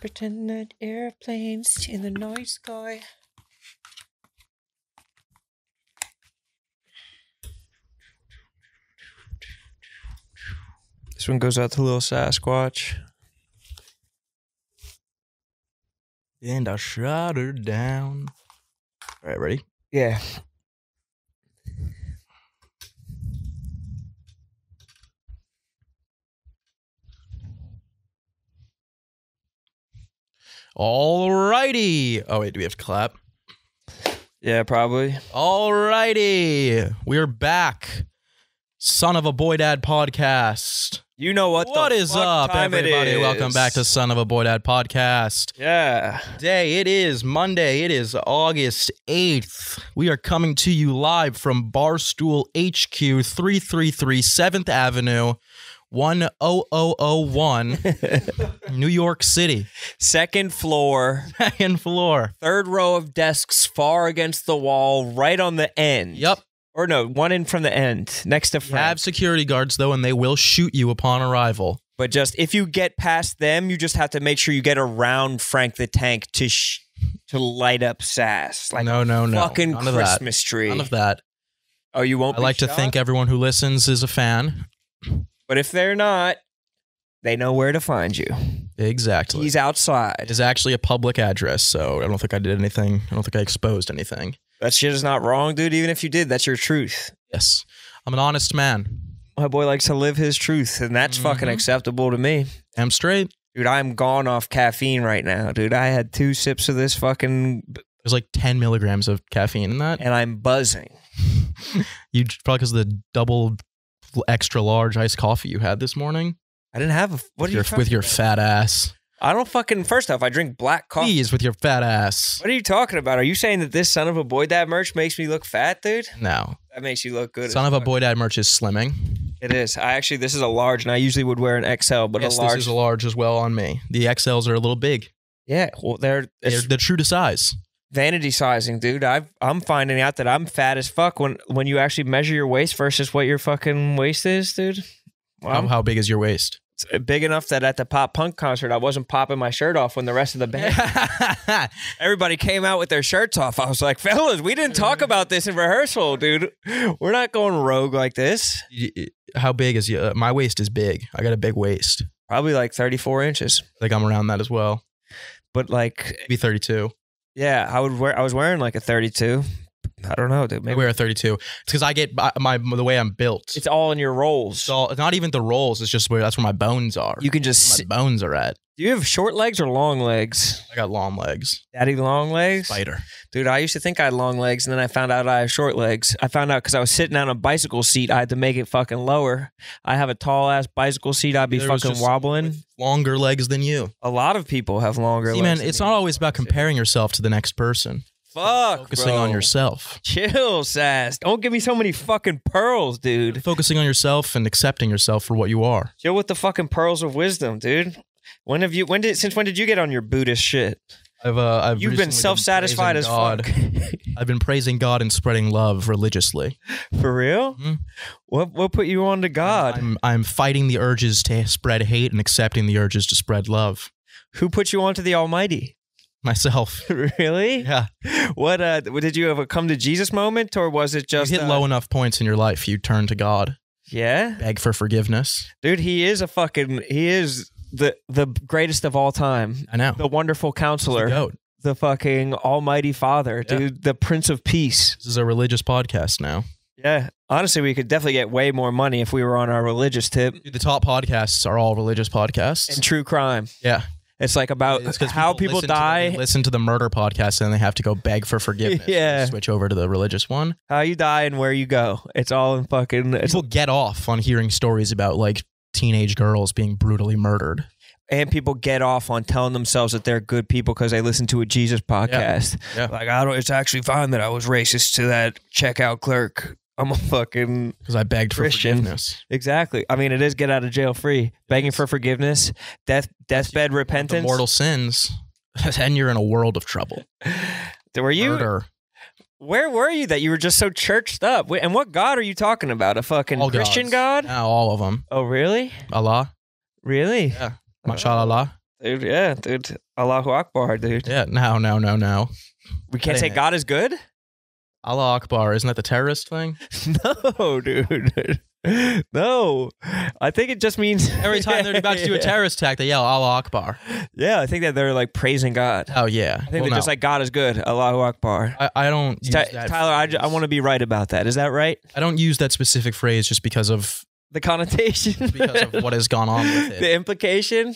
pretend that airplanes in the night sky. This one goes out to little Sasquatch. And I shot her down. All right, ready? Yeah. All righty. Oh wait, do we have to clap? Yeah, probably. All righty. We're back. Son of a Boy Dad podcast. You know what? what the is up, everybody? Welcome back to Son of a Boy Dad podcast. Yeah. Today it is Monday. It is August 8th. We are coming to you live from Barstool HQ 333 7th Avenue 10001 New York City. Second floor, Second floor. third row of desks, far against the wall, right on the end. Yep. Or no, one in from the end, next to Frank. have security guards though and they will shoot you upon arrival. But just if you get past them, you just have to make sure you get around Frank the Tank to sh- to light up Sass like no, no, no. fucking None. Christmas tree. None of that. Oh, you won't. I like to think everyone who listens is a fan. But if they're not, they know where to find you. Exactly. He's outside. It is actually a public address, so I don't think I did anything. I don't think I exposed anything. That shit is not wrong, dude. Even if you did, that's your truth. Yes. I'm an honest man. My boy likes to live his truth, and that's fucking Mhm. acceptable to me. I'm straight. Dude, I'm gone off caffeine right now, dude. I had two sips of this fucking, There's like 10 milligrams of caffeine in that. and I'm buzzing. You probably because of the double extra large iced coffee you had this morning. I didn't have a. What with are your, you with your talking fat ass. I don't fucking. First off, I drink black coffee. Please, with your fat ass. What are you talking about? Are you saying that this son of a boy dad merch makes me look fat, dude? No. That makes you look good. Son of a boy dad merch is slimming. It is. I actually, this is a large, and I usually would wear an XL, but yes, a large. this is a large as well on me. The XLs are a little big. yeah, well, they're, They're, they're true to size. Vanity sizing, dude. I've, I'm finding out that I'm fat as fuck when when you actually measure your waist versus what your fucking waist is, dude. Well, How, how big is your waist? big enough that at the pop punk concert, I wasn't popping my shirt off when the rest of the band, everybody came out with their shirts off. I was like, fellas, we didn't talk about this in rehearsal, dude. We're not going rogue like this. how big is you? Uh, my waist is big. I got a big waist. Probably like 34 inches, I think I'm around that as well. but like, Maybe 32. Yeah, I would wear. I was wearing like a 32. I don't know, dude. I Maybe wear a 32. It's because I get my, my the way I'm built. it's all in your rolls. It's all, not even the rolls. It's just where that's where my bones are. you can just. Where sit- my bones are at. Do you have short legs or long legs? I got long legs. Daddy long legs? Spider. Dude, I used to think I had long legs, and then I found out I have short legs. I found out because I was sitting on a bicycle seat, I had to make it fucking lower. I have a tall ass bicycle seat. I'd be There fucking wobbling. Longer legs than you. A lot of people have longer See, legs. man, than it's me. not always about comparing yourself to the next person. Fuck, Focusing on yourself. Chill, sass. Don't give me so many fucking pearls, dude. Focusing on yourself and accepting yourself for what you are. Chill with the fucking pearls of wisdom, dude. When have you? When did? Since when did you get on your Buddhist shit? I've uh, I've You've been self-satisfied as God. fuck. I've been praising God and spreading love religiously. For real? Mhm. What What put you on to God? I'm I'm fighting the urges to spread hate and accepting the urges to spread love. Who put you on to the Almighty? Myself. really? Yeah. What uh did you have a come to Jesus moment or was it just you hit uh, low enough points in your life, you turn to God, Yeah. beg for forgiveness. Dude, he is a fucking he is the the greatest of all time. I know. The wonderful counselor, The the fucking almighty father, Yeah. dude, the prince of peace. This is a religious podcast now. Yeah. Honestly, we could definitely get way more money if we were on our religious tip Dude, the top podcasts are all religious podcasts. and true crime. yeah. It's like about It's how people listen die, they listen to the murder podcast and they have to go beg for forgiveness. Yeah. Switch over to the religious one. how you die, and where you go. It's all in fucking. It's, People get off on hearing stories about like teenage girls being brutally murdered. and people get off on telling themselves that they're good people because they listen to a Jesus podcast. Yeah. Like I don't. It's actually fine that I was racist to that checkout clerk. I'm a fucking Because I begged for Christian. forgiveness. exactly. I mean, it is get out of jail free. Begging for forgiveness, death, deathbed The repentance. mortal sins, then you're in a world of trouble. Were you? Murder. Where were you that you were just so churched up? And what God are you talking about? A fucking All Christian gods. God? Yeah, all of them. Oh, really? Allah. Really? Yeah. Mashallah. dude. Yeah, dude. Allahu Akbar, dude. Yeah, no, no, no, no. We can't say. God is good. Allah Akbar, isn't that the terrorist thing? No, dude. No, I think it just means Every time they're about to do a terrorist attack, they yell Allah Akbar. Yeah, I think that they're like praising God. Oh yeah. I think Well, they're no. just like God is good. Allahu Akbar. I, I don't use Ty- that Tyler, I, phrase. I want to be right about that. Is that right? I don't use that specific phrase just because of The connotation, because of what has gone on with it. the implication.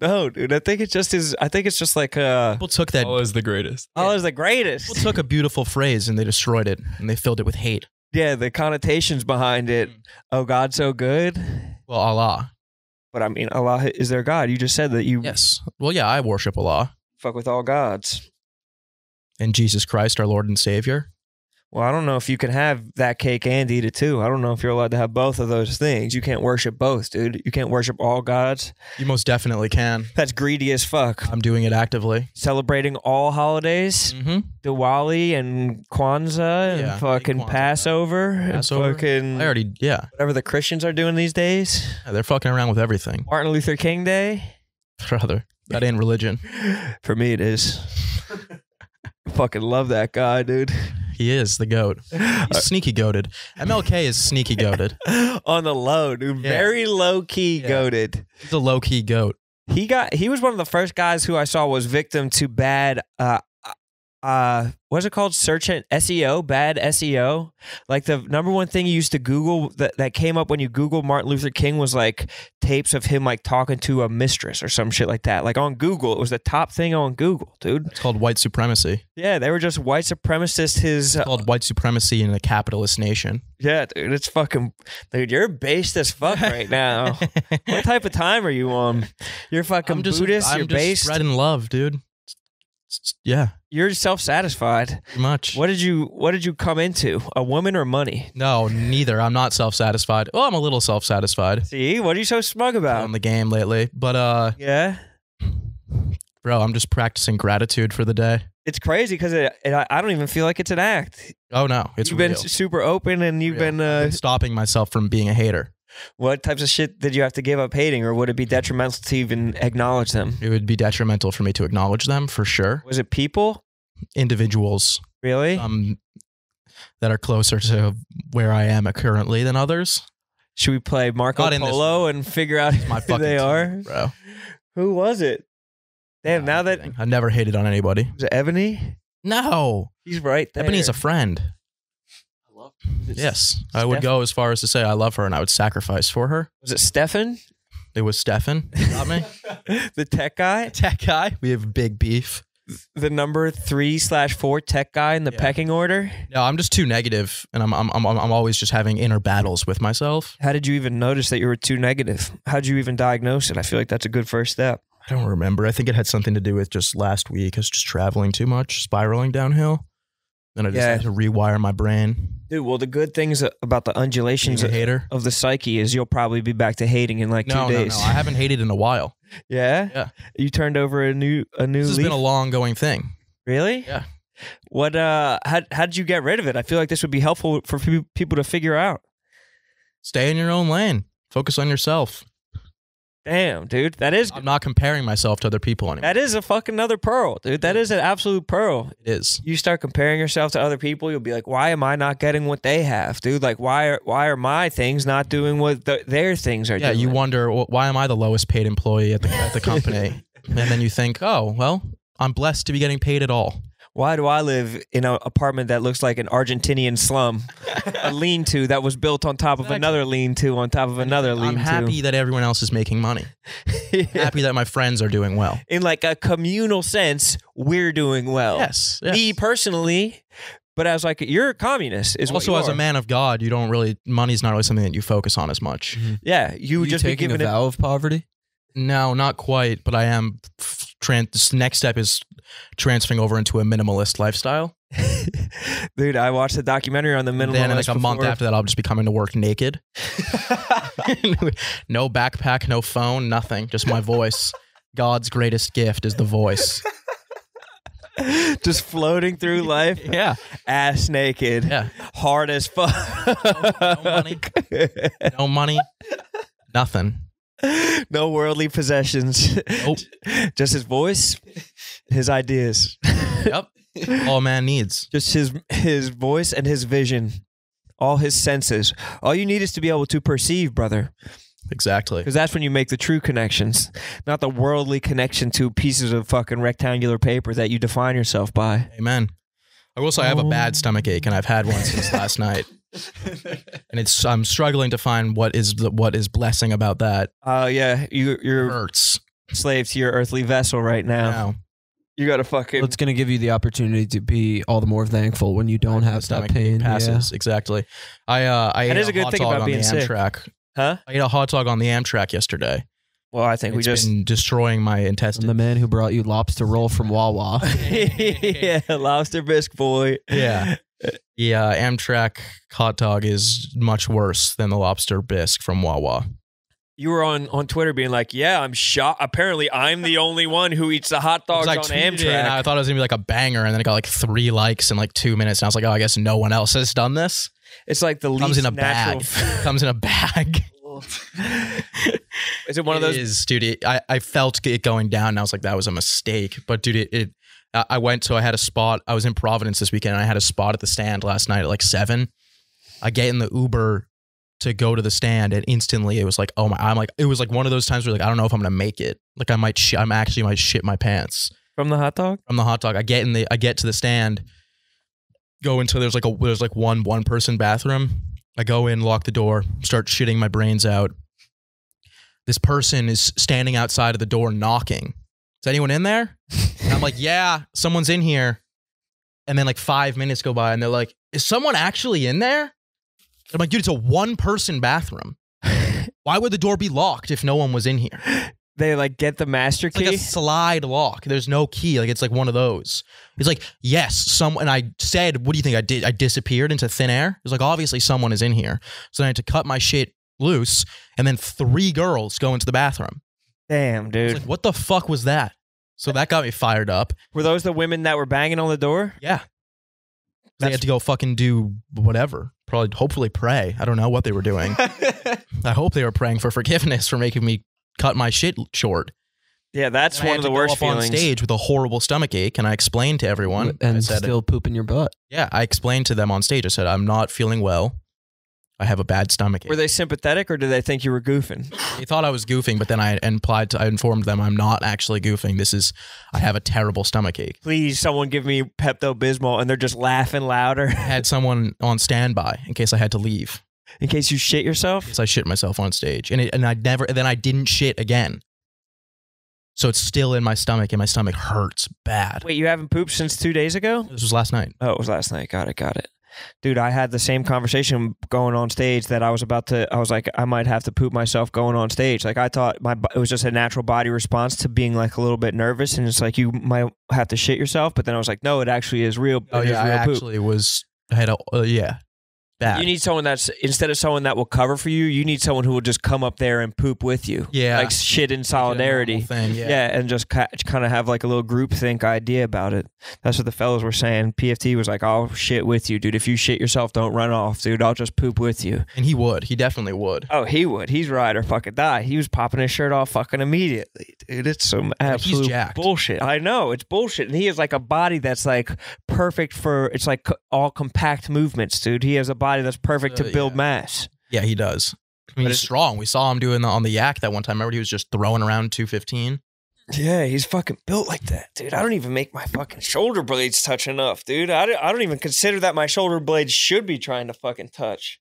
No, dude. I think it just is. I think it's just like uh, People took that Allah is the greatest. Allah is the greatest. people took a beautiful phrase and they destroyed it and they filled it with hate. Yeah, the connotations behind it. Mm. Oh, God, so good. Well, Allah. But I mean, Allah is their God. You just said that you Yes. Well, yeah, I worship Allah fuck with all gods. and Jesus Christ, our Lord and Savior. Well, I don't know if you can have that cake and eat it too. I don't know if you're allowed to have both of those things. You can't worship both, dude. You can't worship all gods. You most definitely can. That's greedy as fuck. I'm doing it actively. Celebrating all holidays, Mm-hmm. Diwali and Kwanzaa and Yeah, fucking Kwanzaa. Passover, and Passover. fucking I already, yeah. whatever the Christians are doing these days. They're fucking around with everything. Martin Luther King Day. Brother, that ain't religion. For me, it is. fucking love that guy, dude. He is the goat. He's sneaky goaded. MLK is sneaky goaded. On the low, dude. Yeah. Very low key Yeah. goaded. He's a low key goat. He got he was one of the first guys who I saw was victim to bad uh uh what's it called? Search en- SEO bad SEO like the number one thing you used to Google that, that came up when you Google Martin Luther King was like tapes of him like talking to a mistress or some shit like that. Like on Google it was the top thing on Google dude. It's called white supremacy. yeah they were just white supremacist his It's called white supremacy in a capitalist nation. yeah dude it's fucking dude you're based as fuck right now. What type of time are you on? You're fucking I'm just, Buddhist I'm you're just based spreading love, dude. Yeah, you're self-satisfied pretty much. What did you What did you come into? A woman or money? No, neither. I'm not self satisfied. Well, I'm a little self satisfied See, what are you so smug about? on the game lately, but uh, yeah, bro, I'm just practicing gratitude for the day. it's crazy because it, it, I I don't even feel like it's an act. Oh no, it's you've been real. s- super open and you've been. Uh, been stopping myself from being a hater. What types of shit did you have to give up hating, or would it be detrimental to even acknowledge them? It would be detrimental for me to acknowledge them for sure. Was it people? Individuals Really? um, that are closer to where I am currently than others. Should we play Marco Not in this Polo and figure out My who they team, are? bro. Who was it? Damn! No, now that. I never hated on anybody. was it Ebony. No, He's right there. Ebony's a friend. Yes, I would go as far as to say I love her and I would sacrifice for her. Was it Stefan, It was Stefan. Got me. the tech guy? Tech guy. We have big beef. the number three slash four tech guy in the Yeah. pecking order. No, I'm just too negative, and I'm I'm I'm I'm always just having inner battles with myself. How did you even notice that you were too negative? How did you even diagnose it? I feel like that's a good first step. I don't remember. I think it had something to do with just last week. I was just traveling too much, spiraling downhill. Then I just Yeah. had to rewire my brain. Dude, well, the good things about the Being undulations a hater. of the psyche is you'll probably be back to hating in like two No, no, days. no. I haven't hated in a while. yeah? Yeah. You turned over a new a new This has leaf? been a long going thing. really? Yeah. What uh how how did you get rid of it? I feel like this would be helpful for pe- people to figure out. Stay in your own lane. Focus on yourself. Damn, dude. That is I'm not comparing myself to other people anymore. that is a fucking other pearl, dude. That is an absolute pearl. It is. you start comparing yourself to other people, you'll be like, why am I not getting what they have, dude? Like, why are why are my things not doing what the, their things are doing? Yeah, doing? you wonder "Wh- why am I the lowest paid employee at the at the company, and then you think, oh well, I'm blessed to be getting paid at all. Why do I live in an apartment that looks like an Argentinian slum, a lean-to that was built on top of Exactly. another lean-to on top of another I'm lean-to? happy that everyone else is making money. Yeah. Happy that my friends are doing well. In like a communal sense, we're doing well. Yes. yes. Me personally, but as like you're a communist is also, what as you a man of God, you don't really money's not really something that you focus on as much. Mm-hmm. Yeah, you You would just be taking a giving it. vow of poverty? No, not quite, but I am. Trans- this next step is transferring over into a minimalist lifestyle. Dude, I watched the documentary on the minimalist. then, like a month after that, I'll just be coming to work naked. no backpack, no phone, nothing. Just my voice. God's greatest gift is the voice. just floating through life, Yeah, ass naked, yeah. hard as fuck. no money. No money, nothing. no worldly possessions. Nope. Just his voice, his ideas. Yep. All man needs. Just his his voice and his vision. All his senses. All you need is to be able to perceive, brother. Exactly. Because that's when you make the true connections, not the worldly connection to pieces of fucking rectangular paper that you define yourself by. Amen. I will say I have a Oh. bad stomach ache, and I've had one since last night, and it's I'm struggling to find what is the, what is blessing about that. Oh yeah, you It you're hurts slave to your earthly vessel right now. now. You gotta fucking Well, it's going to give you the opportunity to be all the more thankful when you don't have that stomach ache pain. Yeah. passes exactly. I uh I That ate is a good hot thing dog about on being the sick. Amtrak. Huh? I ate a hot dog on the Amtrak yesterday. Well, I think we It's just been destroying my I'm intestines. the man who brought you lobster roll from Wawa. yeah, lobster bisque boy. Yeah. Yeah, Amtrak hot dog is much worse than the lobster bisque from Wawa. You were on on Twitter being like, "Yeah, I'm shocked. Apparently, I'm the only one who eats the hot dogs I on tweeted it and I thought it was gonna be like a banger, and then it got like three likes in like two minutes. And I was like, oh, I guess no one else has done this. It's like the Comes least in a natural. bag. Comes in a bag. Is it one of those? Is dude. It, I I felt it going down, and I was like, that was a mistake. But dude, it. it I I went, so I had a spot. I was in Providence this weekend, and I had a spot at the stand last night at like seven. I get in the Uber to go to the stand, and instantly it was like, oh my! I'm like, it was like one of those times where like I don't know if I'm gonna make it. Like I might, sh- I'm actually might shit my pants from the hot dog? from the hot dog. I get in the, I get to the stand, go into there's like a there's like one one person bathroom. I go in, lock the door, start shitting my brains out. This person is standing outside of the door knocking. Is anyone in there? And I'm like, yeah, someone's in here. And then like five minutes go by, and they're like, is someone actually in there? I'm like, dude, it's a one person bathroom. Why would the door be locked if no one was in here? They like get the master It's key. like a slide lock. There's no key. Like it's like one of those. It's like yes, some. And I said, "What do you think I did? I disappeared into thin air." It's like obviously someone is in here. So then I had to cut my shit loose, and then three girls go into the bathroom. Damn, dude. like, what the fuck was that? So that got me fired up. were those the women that were banging on the door? Yeah. They had to go fucking do whatever. Probably, hopefully, pray. I don't know what they were doing. I hope they were praying for forgiveness for making me cut my shit short. yeah, that's And I one had of to the go worst up feelings. on stage with a horrible stomach ache, and I explained to everyone. I and said, still pooping your butt. Yeah, I explained to them on stage. I said, I'm not feeling well. I have a bad stomach ache. Were they sympathetic or did they think you were goofing? They thought I was goofing, but then I implied to, I informed them I'm not actually goofing. This is I have a terrible stomach ache. Please, someone give me Pepto Bismol, and they're just laughing louder I had someone on standby in case I had to leave. in case you shit yourself. I shit myself on stage. And it, and I never and then I didn't shit again. So it's still in my stomach and my stomach hurts bad. Wait, you haven't pooped since two days ago? This was last night. Oh, it was last night. Got it. Got it. Dude, I had the same conversation going on stage that I was about to. I was like, I might have to poop myself going on stage. Like I thought my it was just a natural body response to being like a little bit nervous, and it's like you might have to shit yourself. But then I was like, no, it actually is real. Oh yeah, real poop. actually was I had a uh, yeah. Bad. You need someone that's instead of someone that will cover for you, you need someone who will just come up there and poop with you. Yeah. like shit in solidarity. thing, yeah. yeah. and just ca- kind of have like a little group think idea about it. That's what the fellas were saying. PFT was like, "I'll shit with you, dude. If you shit yourself, don't run off, dude. I'll just poop with you." And he would. He definitely would. Oh, he would. He's ride or fucking die. He was popping his shirt off fucking immediately, dude. It's some absolute bullshit. I know it's bullshit, and he has like a body that's like perfect for. It's like all compact movements, dude. He has a body that's perfect to Uh, build yeah. mass. Yeah, he does. I mean, But he's it's- strong. We saw him doing the, on the yak that one time. Remember, he was just throwing around 215. Yeah, he's fucking built like that, dude. I don't even make my fucking shoulder blades touch enough, dude. I don't, I don't even consider that my shoulder blades should be trying to fucking touch.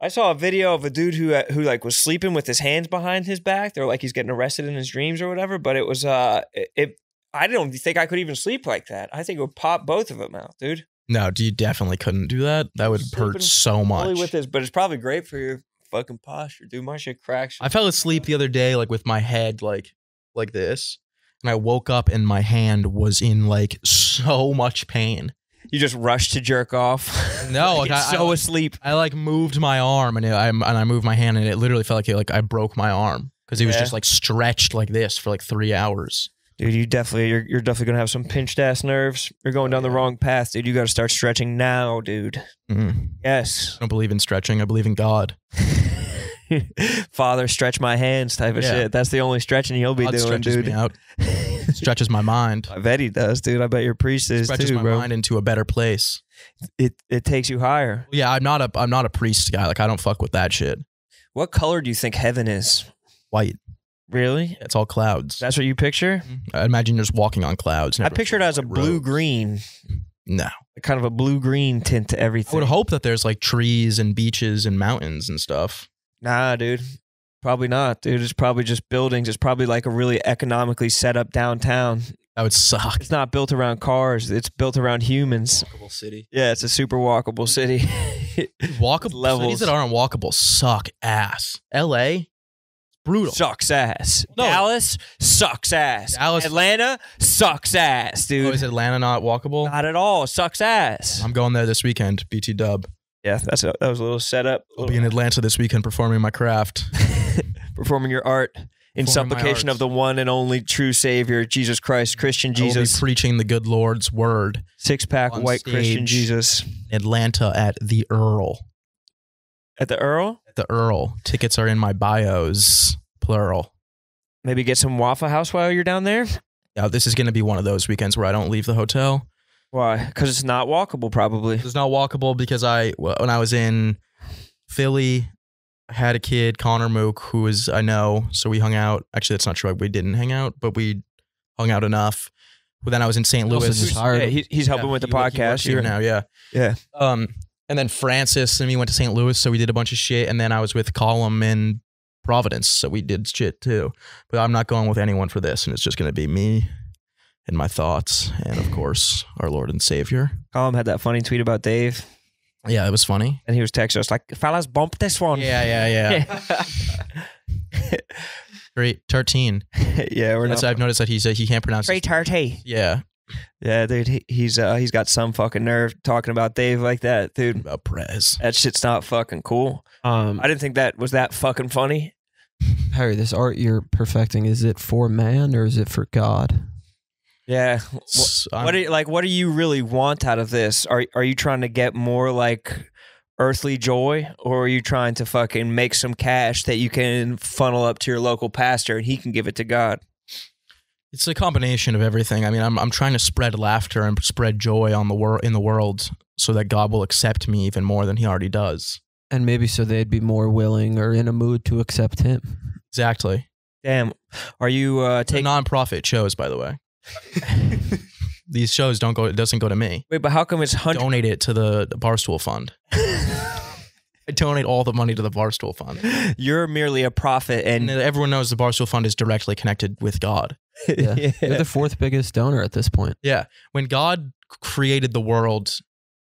I saw a video of a dude who who like was sleeping with his hands behind his back. They're like he's getting arrested in his dreams or whatever. But it was uh, it, it I don't think I could even sleep like that. I think it would pop both of them out, dude. No, you definitely couldn't do that. That would Sleeping hurt so much. With this, but it's probably great for your fucking posture, dude. My shit cracks. I fell asleep the other day, like with my head like like this, and I woke up and my hand was in like so much pain. You just rushed to jerk off. No, like, It's I- so I- asleep. I like moved my arm and it, I and I moved my hand and it literally felt like it, like I broke my arm because he was just like stretched like this for like three hours. Dude, you definitely you're you're definitely gonna have some pinched ass nerves. You're going down the wrong path, dude. You got to start stretching now, dude. Mhm. Yes. I don't believe in stretching. I believe in God. Father, stretch my hands type of Yeah. shit. That's the only stretching he'll be God doing, stretches dude. me out, stretches my mind, I bet he does, dude. I bet your priest is stretches too, my bro. mind into a better place. It it takes you higher. Yeah, I'm not a I'm not a priest guy. Like I don't fuck with that shit. What color do you think heaven is? White. Really? It's all clouds. That's what you picture? I imagine you're just walking on clouds. I picture it as a blue green, No, kind of a blue green tint to everything. I everything. would hope that there's like trees and beaches and mountains and stuff. Nah, dude. Probably not, dude. It's probably just buildings. It's probably like a really economically set up downtown. That would suck. It's not built around cars. It's built around humans. Walkable city. Yeah, it's a super walkable city. Walkable Levels. cities that aren't walkable suck ass. L.A. brutal. sucks ass. No. Dallas sucks ass. Dallas- Atlanta sucks ass, dude. Oh, is Atlanta not walkable? not at all. Sucks ass. I'm going there this weekend. BT Dub. yeah, that's a, that was a little setup. I'll be in Atlanta this weekend performing my craft. performing your art in Performing my supplication arts. of the one and only true Savior, Jesus Christ, Christian I will be Jesus, preaching the good Lord's word. six pack on white Christian stage. Jesus. Atlanta at the Earl. At the Earl, The Earl. Tickets are in my bios. Plural. maybe get some Waffle House while you're down there. Now this is going to be one of those weekends where I don't leave the hotel. Why? Because it's not walkable, probably. It's not walkable because I when I was in Philly, I had a kid Connor Mook who is I know, so we hung out. Actually, that's not true. We didn't hang out, but we hung out enough. But then I was in St. Also Louis. just Yeah, he, he's helping Yeah, with the he wo- he works podcast. here now, yeah, Yeah. Um, and then Francis and me went to St. Louis, so we did a bunch of shit. And then I was with Colin in Providence, so we did shit too. But I'm not going with anyone for this, and it's just going to be me and my thoughts, and of course our Lord and Savior. Colin had that funny tweet about Dave, Yeah, it was funny. and he was texting us like, "Fellas, bump this one." Yeah, yeah, yeah. Great, thirteen. yeah, we're That's, not. I've noticed that he's uh, he can't pronounce. Straight tarty. Yeah, Yeah, dude, he, he's uh, he's got some fucking nerve talking about Dave like that, dude. about Prez. That shit's not fucking cool. Um, I didn't think that was that fucking funny. Harry, this art you're perfecting, is it for man or is it for God? Yeah. What, I'm- what do you, like? What do you really want out of this? Are are you trying to get more like earthly joy, or are you trying to fucking make some cash that you can funnel up to your local pastor and he can give it to God? It's a combination of everything. I mean, I'm I'm trying to spread laughter and spread joy on the world in the world so that God will accept me even more than he already does. And maybe so they'd be more willing or in a mood to accept him. Exactly. Damn. Are you uh, They're taking? nonprofit shows, by the way. These shows don't go. It doesn't go to me. Wait, but how come it's hundred? Donate it to the, the Barstool Fund. I donate all the money to the Barstool Fund, You're merely a prophet, and and everyone knows the Barstool Fund is directly connected with God. Yeah. Yeah. You're the fourth biggest donor at this point. Yeah. When God created the world,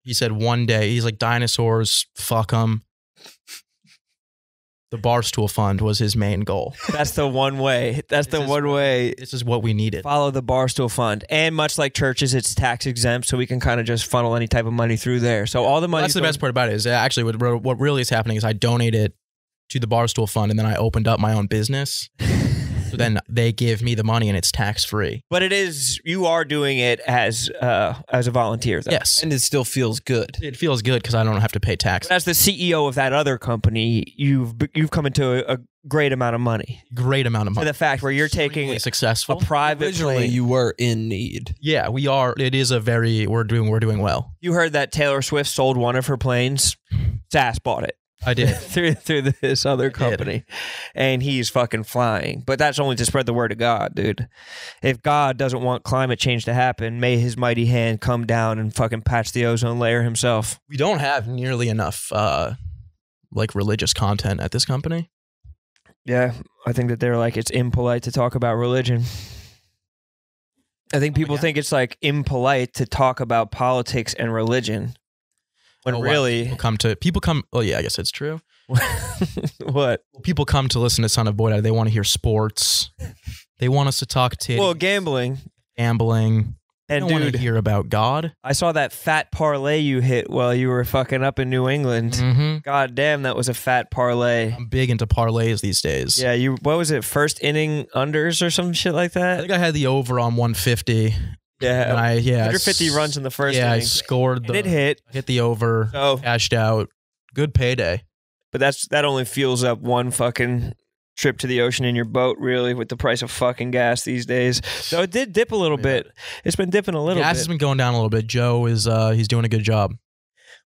He said one day He's like dinosaurs. Fuck them. The Barstool Fund was His main goal. that's the one way. That's the one way. This is what we needed. Follow the Barstool Fund, and much like churches, it's tax exempt, so we can kind of just funnel any type of money through there. So all the money. That's the best part about it. Is uh, actually what what really is happening is I donated to the Barstool Fund and then I opened up my own business. so then they give me the money and it's tax free. But it is you are doing it as uh, as a volunteer. Though. Yes, And it still feels good. it feels good because I don't have to pay tax. But as the CEO of that other company, you've you've come into a, a great amount of money. Great amount of To money. the fact where you're taking Extremely a successful. private Originally, plane. you were in need. yeah, we are. It is a very we're doing we're doing well. You heard that Taylor Swift sold one of her planes. SAS bought it I did. through through this other company, and he's fucking flying. But that's only to spread the word of God, dude. If God doesn't want climate change to happen, may His mighty hand come down and fucking patch the ozone layer Himself. we don't have nearly enough uh like religious content at this company. Yeah, I think that they're like it's impolite to talk about religion. I think people yeah. think it's like impolite to talk about politics and religion. When Oh, really, People come to people come. Oh yeah, I guess it's true. what? People come to listen to Son of Boyd. They want to hear sports. They want us to talk titties, Well, gambling. gambling. They And don't want to hear about God. I saw that fat parlay you hit while you were fucking up in New England. Mm-hmm. God damn, that was a fat parlay. I'm big into parlays these days. Yeah, you. What was it? First inning unders or some shit like that. I think I had the over on 150. And Yeah, I yeah, I 150 s- runs in the first Yeah, I inning. scored and the it hit. hit the over, So cashed out. Good payday. but that's that only fuels up one fucking trip to the ocean in your boat, really, with the price of fucking gas these days. So it did dip a little Yeah. bit. It's been dipping a little Gas bit. has been going down a little bit. Joe is uh he's doing a good job.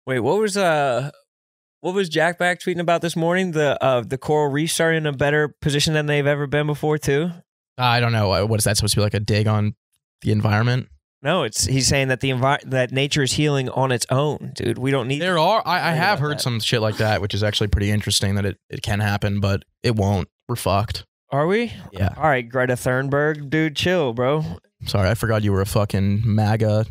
Wait, what was uh what was Jack Mac tweeting about this morning? The uh the coral reefs are in a better position than they've ever been before too. I don't know what is that supposed to be like a dig on the environment. No, it's he's saying that the envi- that nature is healing on its own, dude. We don't need There are I, I have heard that. some shit like that, which is actually pretty interesting that it, it can happen, but it won't. We're fucked. Are we? Yeah. All right, Greta Thunberg, dude, chill, bro. Sorry, I forgot you were a fucking MAGA.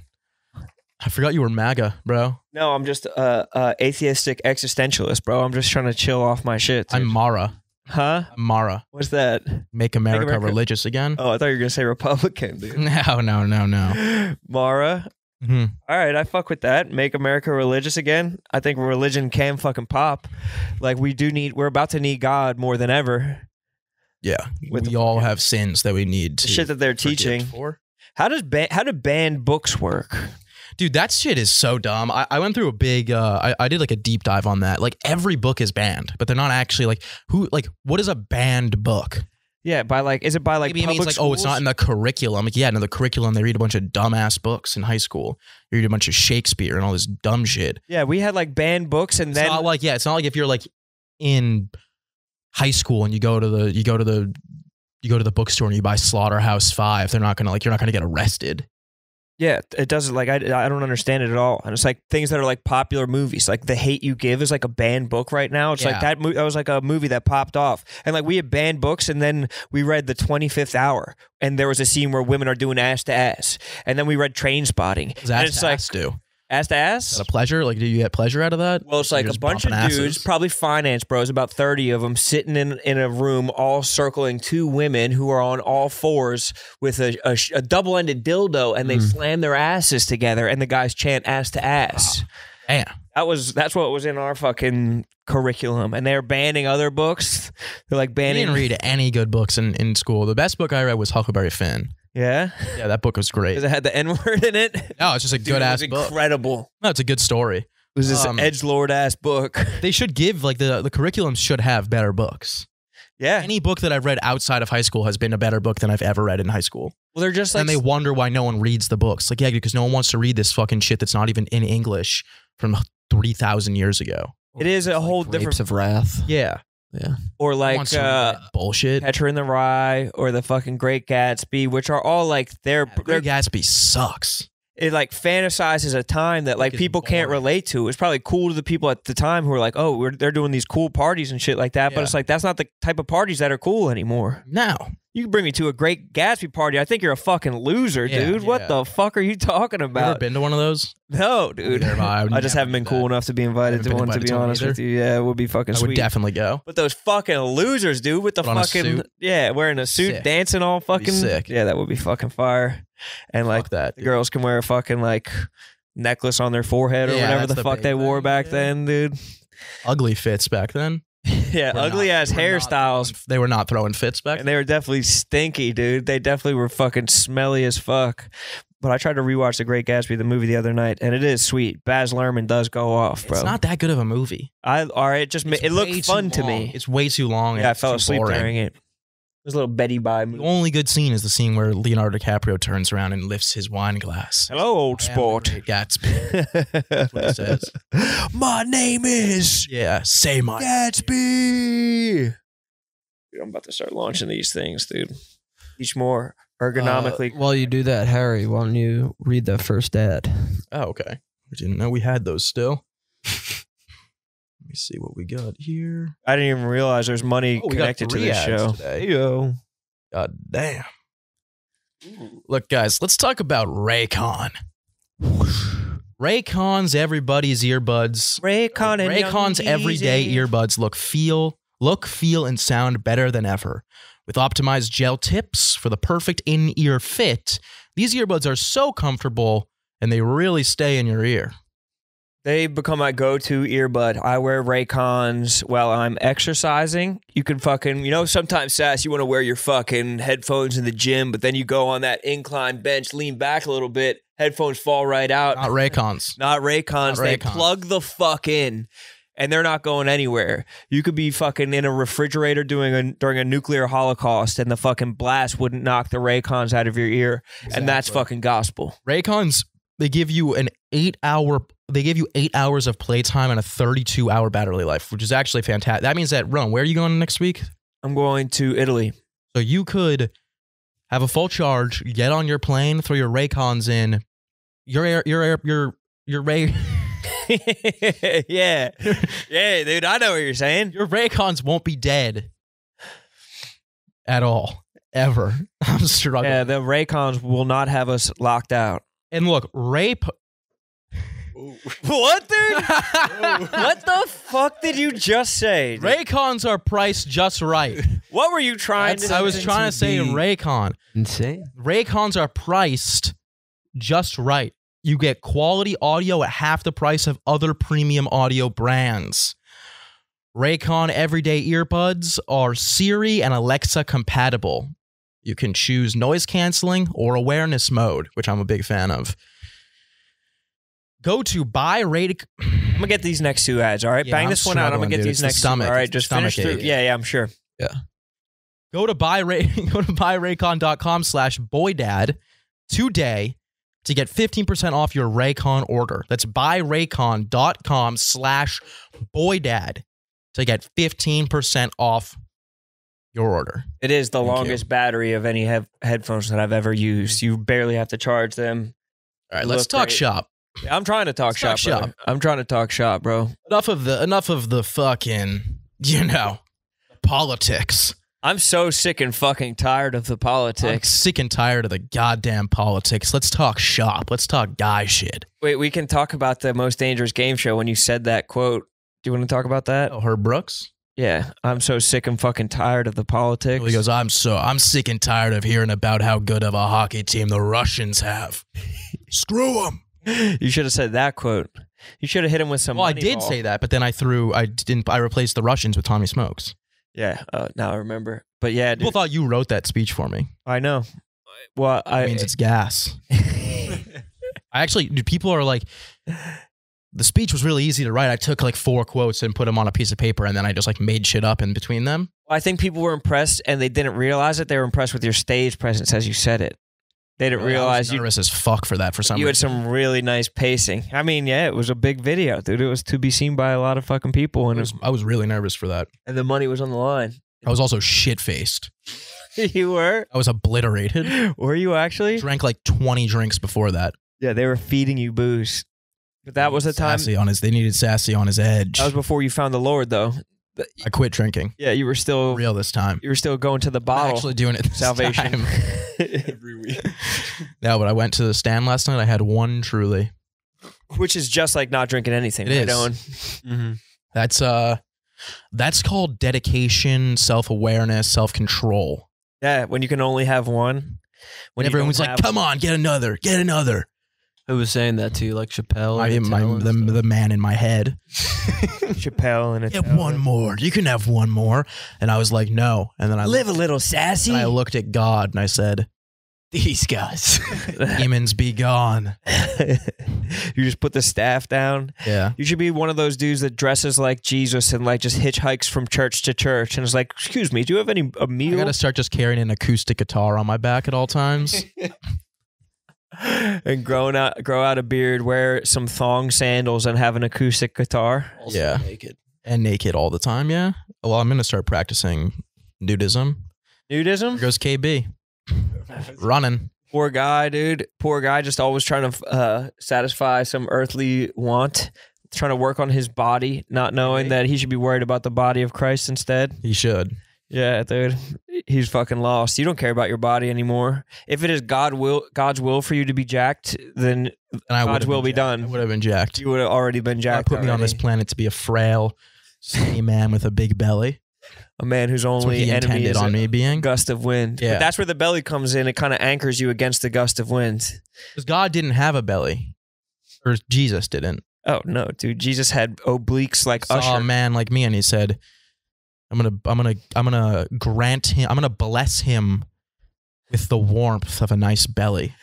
I forgot you were MAGA, bro. No, I'm just a, a atheistic existentialist, bro. I'm just trying to chill off my shit. dude. I'm Mara. Huh? Mara. What's that? Make America, America- religious again. Oh, I thought you were gonna say Republican, dude. No, no, no, no. Mara. hmm All right, I fuck with that. Make America religious again. I think religion can fucking pop. Like we do need. We're about to need God more than ever. Yeah, With we the all have sins that we need The to shit that they're teaching. for. How does ban- how do banned books work? Dude, that shit is so dumb. I, I went through a big, uh, I, I did like a deep dive on that. Like every book is banned, but they're not actually like who, like what is a banned book? Yeah, by like, is it by like Maybe it means public like, oh, it's not in the curriculum. Like, yeah, in the curriculum, they read a bunch of dumbass books in high school. You read a bunch of Shakespeare and all this dumb shit. Yeah, we had like banned books, and It's then not like, yeah, it's not like if you're like in high school and you go to the, you go to the, you go to the bookstore and you buy Slaughterhouse Five. They're not gonna like, you're not gonna get arrested. Yeah, it doesn't like I I don't understand it at all. And it's like things that are like popular movies, like The Hate You Give is like a banned book right now. It's like that mo- that was like a movie that popped off, and like we had banned books, and then we read The Twenty Fifth Hour, and there was a scene where women are doing ass to ass, and then we read Train Spotting, and that it's like do? Ass to ass. Is that a pleasure? Like, do you get pleasure out of that? Well, it's like a bunch of bumping dudes, probably finance bros, about 30 of them sitting in, in a room, all circling two women who are on all fours with a, a, a double ended dildo and they Mm. slam their asses together and the guys chant ass to ass. Damn. That was that's what was in our fucking curriculum. And they're banning other books. They're like banning didn't read any good books in, in school. The best book I read was Huckleberry Finn. Yeah. Yeah, that book was great. Because it had the N word in it. No, it's just a Dude, good it ass book. incredible. No, it's a good story. It was this Um, edge lord ass book. They should give like the the curriculums should have better books. Yeah. Any book that I've read outside of high school has been a better book than I've ever read in high school. Well, they're just like and they wonder why no one reads the books. Like, yeah, because no one wants to read this fucking shit that's not even in English from three thousand years ago. It is a whole Grapes different- of Wrath. Yeah, Yeah. or like wants to read uh bullshit. Catcher in the Rye or the fucking Great Gatsby, which are all like they're, they're Great Gatsby sucks. it like fantasizes a time that like Fucking people can't relate to. It's probably cool to the people at the time who are like, oh, we're, they're doing these cool parties and shit like that. But it's like that's not the type of parties that are cool anymore. No, You can bring me to a Great Gatsby party. I think you're a fucking loser, Yeah, dude. What yeah. the fuck are you talking you ever about? been to one of those? no, dude. Neither have I. I would I just never haven't been do cool that. enough to be invited haven't to been one. To invited be to one honest either. with you, yeah, it would be fucking I would sweet. definitely go. But those fucking losers, dude, with the Put on a fucking suit. yeah, wearing a suit, Sick. dancing all That'd be fucking sick. yeah, that would be fucking fire. And like Fuck that. the dude. girls can wear a fucking like necklace on their forehead or Yeah, whatever that's the, the fuck big they wore thing, back yeah. then, dude. Ugly fits back then. Yeah, ugly not- ass hairstyles. throwing- They were not throwing fits back. And they were definitely stinky, dude. They definitely were fucking smelly as fuck. But I tried to rewatch The Great Gatsby, the movie, the other night, and it is sweet. Baz Luhrmann does go off, bro. It's not that good of a movie. I all right, it just It's it looked fun to me. It's way too long. and yeah, I fell asleep boring. during it. It was a little Betty Bye The movie. only good scene is the scene where Leonardo DiCaprio turns around and lifts his wine glass. Hello, old I am the sport. great Gatsby. what he says. My name is Yeah, say my. Gatsby. Dude, I'm about to start launching these things, dude. Each more ergonomically. Uh, while you do that, Harry, why don't you read the first ad? Oh, okay. We didn't know we had those still. Let me see what we got here. I didn't even realize there's money Oh, connected to three this show. today. Yo. God damn. Look, guys, let's talk about Raycon. Raycon's everybody's earbuds. Raycon and Raycon's Young everyday Yeezy. earbuds look feel look feel and sound better than ever. With optimized gel tips for the perfect in-ear fit, these earbuds are so comfortable and they really stay in your ear. They've become my go-to earbud. I wear Raycons while I'm exercising. You can fucking, you know, sometimes Sass, you want to wear your fucking headphones in the gym, but then you go on that incline bench, lean back a little bit, headphones fall right out. Not Raycons. Not Raycons. Not They Raycons. plug the fuck in. and they're not going anywhere. You could be fucking in a refrigerator doing a during a nuclear holocaust, and the fucking blast wouldn't knock the Raycons out of your ear, and that's fucking gospel. Raycons, they give you an eight hour they give you eight hours of playtime and a 32 hour battery life, which is actually fantastic. That means that Ron, where are you going next week? I'm going to Italy. So you could have a full charge, get on your plane, throw your Raycons in, your air, your air, your your Ray, yeah, yeah, dude. I know what you're saying. your Raycons won't be dead at all, ever. I'm struggling. Yeah, the Raycons will not have us locked out. And look, rape. What, dude? what the fuck did you just say? dude? Raycons are priced just right. What were you trying to? I was Something trying to to say be- Raycon. Insane. Raycons are priced just right. You get quality audio at half the price of other premium audio brands. Raycon everyday earbuds are Siri and Alexa compatible. You can choose noise canceling or awareness mode, which I'm a big fan of. Go to buy rate. I'm gonna get these next two ads. All right, Yeah, bang I'm this one out. I'm gonna struggling, get dude. these It's the next. stomach. Two. All right, It's the just finish through. Yeah, yeah, I'm sure. Yeah. Go to buy go to buyraycon.com slash boydad today to get 15% off your Raycon order. That's buyraycon.com slash boydad to get 15% off your order. It is the Thank you. longest battery of any hev- headphones that I've ever used. You barely have to charge them. All right, let's talk shop. I'm trying to talk shop. talk shop. I'm trying to talk shop, bro. Enough of the enough of the fucking, you know, politics. I'm so sick and fucking tired of the I'm politics. sick and tired of the goddamn politics. Let's talk shop. Let's talk guy shit. Wait, we can talk about the most dangerous game show when you said that quote. Do you want to talk about that? Oh, Herb Brooks. Yeah, I'm so sick and fucking tired of the politics. He goes, I'm so I'm sick and tired of hearing about how good of a hockey team the Russians have. Screw them. You should have said that quote. You should have hit him with some. Well, I did ball. say that, but then I threw. I didn't. I replaced the Russians with Tommy Smokes. Yeah, uh, now I remember. But yeah, People dude, thought you wrote that speech for me. I know. Well, I means it's gas. I actually, dude, people are like, the speech was really easy to write. I took like four quotes and put them on a piece of paper, and then I just like made shit up in between them. I think people were impressed and they didn't realize it. They were impressed with your stage presence as you said it. They didn't Really, I was realize you nervous as fuck for that for some you had some really nice pacing. I mean, yeah, it was a big video, dude. It was to be seen by a lot of fucking people, and it was, was, I was really nervous for that. and the money was on the line. I was also shit faced. you were? I was obliterated. Were you actually? Drank like twenty drinks before that. Yeah, they were feeding you booze. But that was the time. Sassy on his. They needed sassy on his edge. That was before you found the Lord, though. I quit drinking. Yeah, you were still Real this time. you were still going to the I'm bottle. actually doing it. This salvation. time. Every week. No, but I went to the stand last night. I had one truly. Which is just like not drinking anything. It right, is. Mm-hmm. That's uh, that's called dedication, self awareness, self control. Yeah, when you can only have one. When you everyone's like, have- "Come on, get another, get another." Who was saying that to you, like Chappelle? I am my, the, the man in my head. Chappelle and Get one more. You can have one more. And I was like, no. And then I Live a little sassy. and I looked at God and I said, These guys. "Demons be gone." you just put the staff down. Yeah. You should be one of those dudes that dresses like Jesus and like just hitchhikes from church to church and is like, "Excuse me, do you have any a I meal?" gotta start just carrying an acoustic guitar on my back at all times. and growing out, grow out a beard, wear some thong sandals, and have an acoustic guitar. Also Yeah. Naked. and naked all the time. Yeah. Well, I'm gonna start practicing nudism. Nudism. Here goes KB running. Poor guy, dude. Poor guy, just always trying to uh, satisfy some earthly want, trying to work on his body, not knowing that he should be worried about the body of Christ instead. He should. Yeah, dude. He's fucking lost. You don't care about your body anymore. If it is God will God's will for you to be jacked, then And I God's will be jacked. done. I would have been jacked. you would have already been God jacked. put me on this planet to be a frail, skinny man with a big belly. A man whose only enemy intended is on a me being. gust of wind. Yeah. But that's where the belly comes in. It kind of anchors you against the gust of wind. Because God didn't have a belly, or Jesus didn't. Oh no, dude! Jesus had obliques like Saw a man like me, and he said, "I'm gonna, I'm gonna, I'm gonna grant him. I'm gonna bless him with the warmth of a nice belly."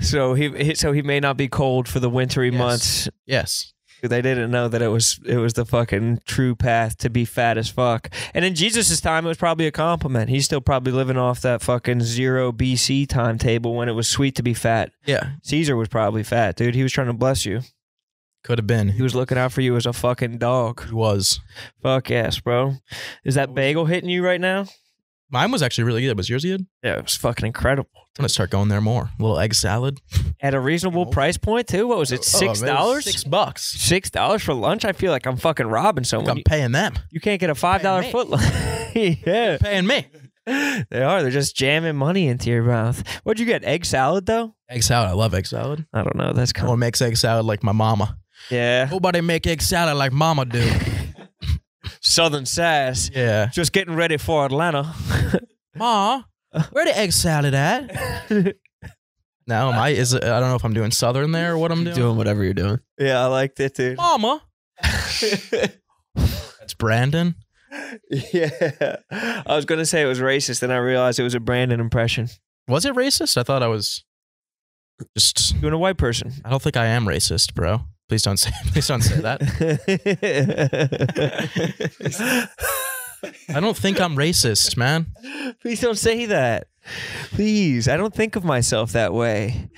So he, so he may not be cold for the wintry Yes. months. Yes. They didn't know that it was it was the fucking true path to be fat as fuck. And in Jesus' time, it was probably a compliment. He's still probably living off that fucking zero BC timetable when it was sweet to be fat. Yeah, Caesar was probably fat, dude. He was trying to bless you. Could have been. He was looking out for you as a fucking dog. He was. Fuck yes, bro. Is that bagel hitting you right now? Mine was actually really good. Was yours good? Yeah, it was fucking incredible. I'm gonna start going there more. A little egg salad. At a reasonable price point too. What was it? Oh, six dollars? Six bucks. Six dollars for lunch? I feel like I'm fucking robbing someone. I'm You, paying them. you can't get a five dollar foot lunch. yeah. Paying me. They are. They're just jamming money into your mouth. What'd you get? Egg salad though? Egg salad. I love egg salad. I don't know. That's No kind one makes egg salad like my mama. Yeah. Nobody make egg salad like mama do. Southern sass. yeah. Just getting ready for Atlanta. Ma, where the egg salad at? No, my is it, I don't know if I'm doing southern there or what I'm Doing, doing. whatever you're doing. yeah, I liked it too. Mama. That's Brandon. yeah. I was gonna say it was racist, and I realized it was a Brandon impression. Was it racist? I thought I was just Doing a white person. I don't think I am racist, bro. Please don't say please don't say that. I don't think I'm racist, man. Please don't say that. Please, I don't think of myself that way.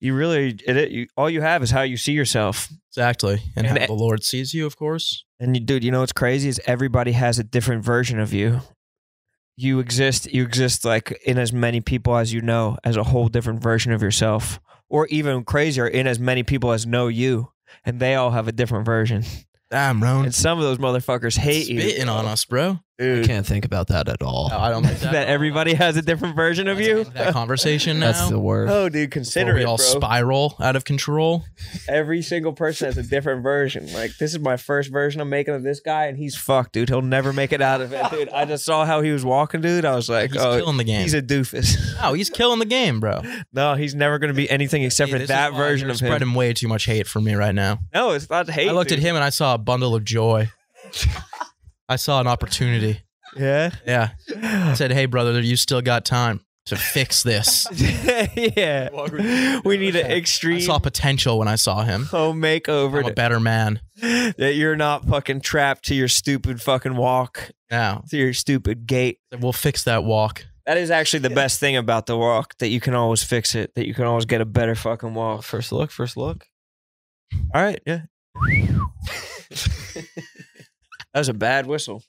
you really, it, it, you, all you have is how you see yourself. Exactly. And, And how it- the Lord sees you, of course. And you, dude, you know what's crazy is everybody has a different version of you. You exist. You exist like in as many people as you know, as a whole different version of yourself, or even crazier, in as many people as know you, and they all have a different version. Damn, Rone. And some of those motherfuckers hate you. Spitting on us, bro. Dude. Can't think about that at all. No, I don't think that. that everybody has a different version of you. that conversation now. That's the worst. Oh, dude, Before consider we it, all bro. spiral out of control. Every single person has a different version. Like this is my first version I'm making of this guy, and he's fucked, dude. He'll never make it out of it, dude. I just saw how he was walking, dude. I was like, He's oh, killing the game. he's a doofus. no, oh, he's killing the game, bro. no, he's never gonna be anything except See, for that version you're of him. spreading way too much hate for me right now. No, it's not hate. I looked dude. at him and I saw a bundle of joy. I saw an opportunity. Yeah. Yeah. I said, "Hey, brother, you still got time to fix this." yeah. We need an extreme. I saw potential when I saw him. Oh, home makeover I'm a better man that you're not fucking trapped to your stupid fucking walk, now. to your stupid gait. We'll fix that walk. That is actually the best thing about the walk that you can always fix it. That you can always get a better fucking walk. First look, first look. All right, yeah. that was a bad whistle.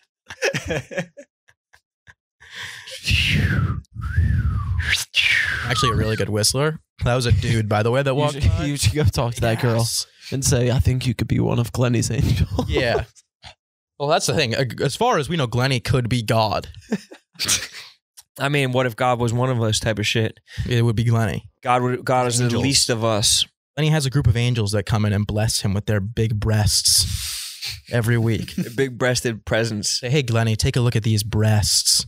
Actually, a really good whistler. That was a dude, by the way, that You walked. should, by. you should go talk to that girl Yes. and say, I think you could be one of Glenny's angels. Yeah. Well, that's the thing. As far as we know, Glenny could be God. I mean, what if God was one of us type of shit? It would be Glenny. God would God is the Angels. least of us. Glenny has a group of angels that come in and bless him with their big breasts every week. A big breasted presence. Say, hey, Glenny, take a look at these breasts.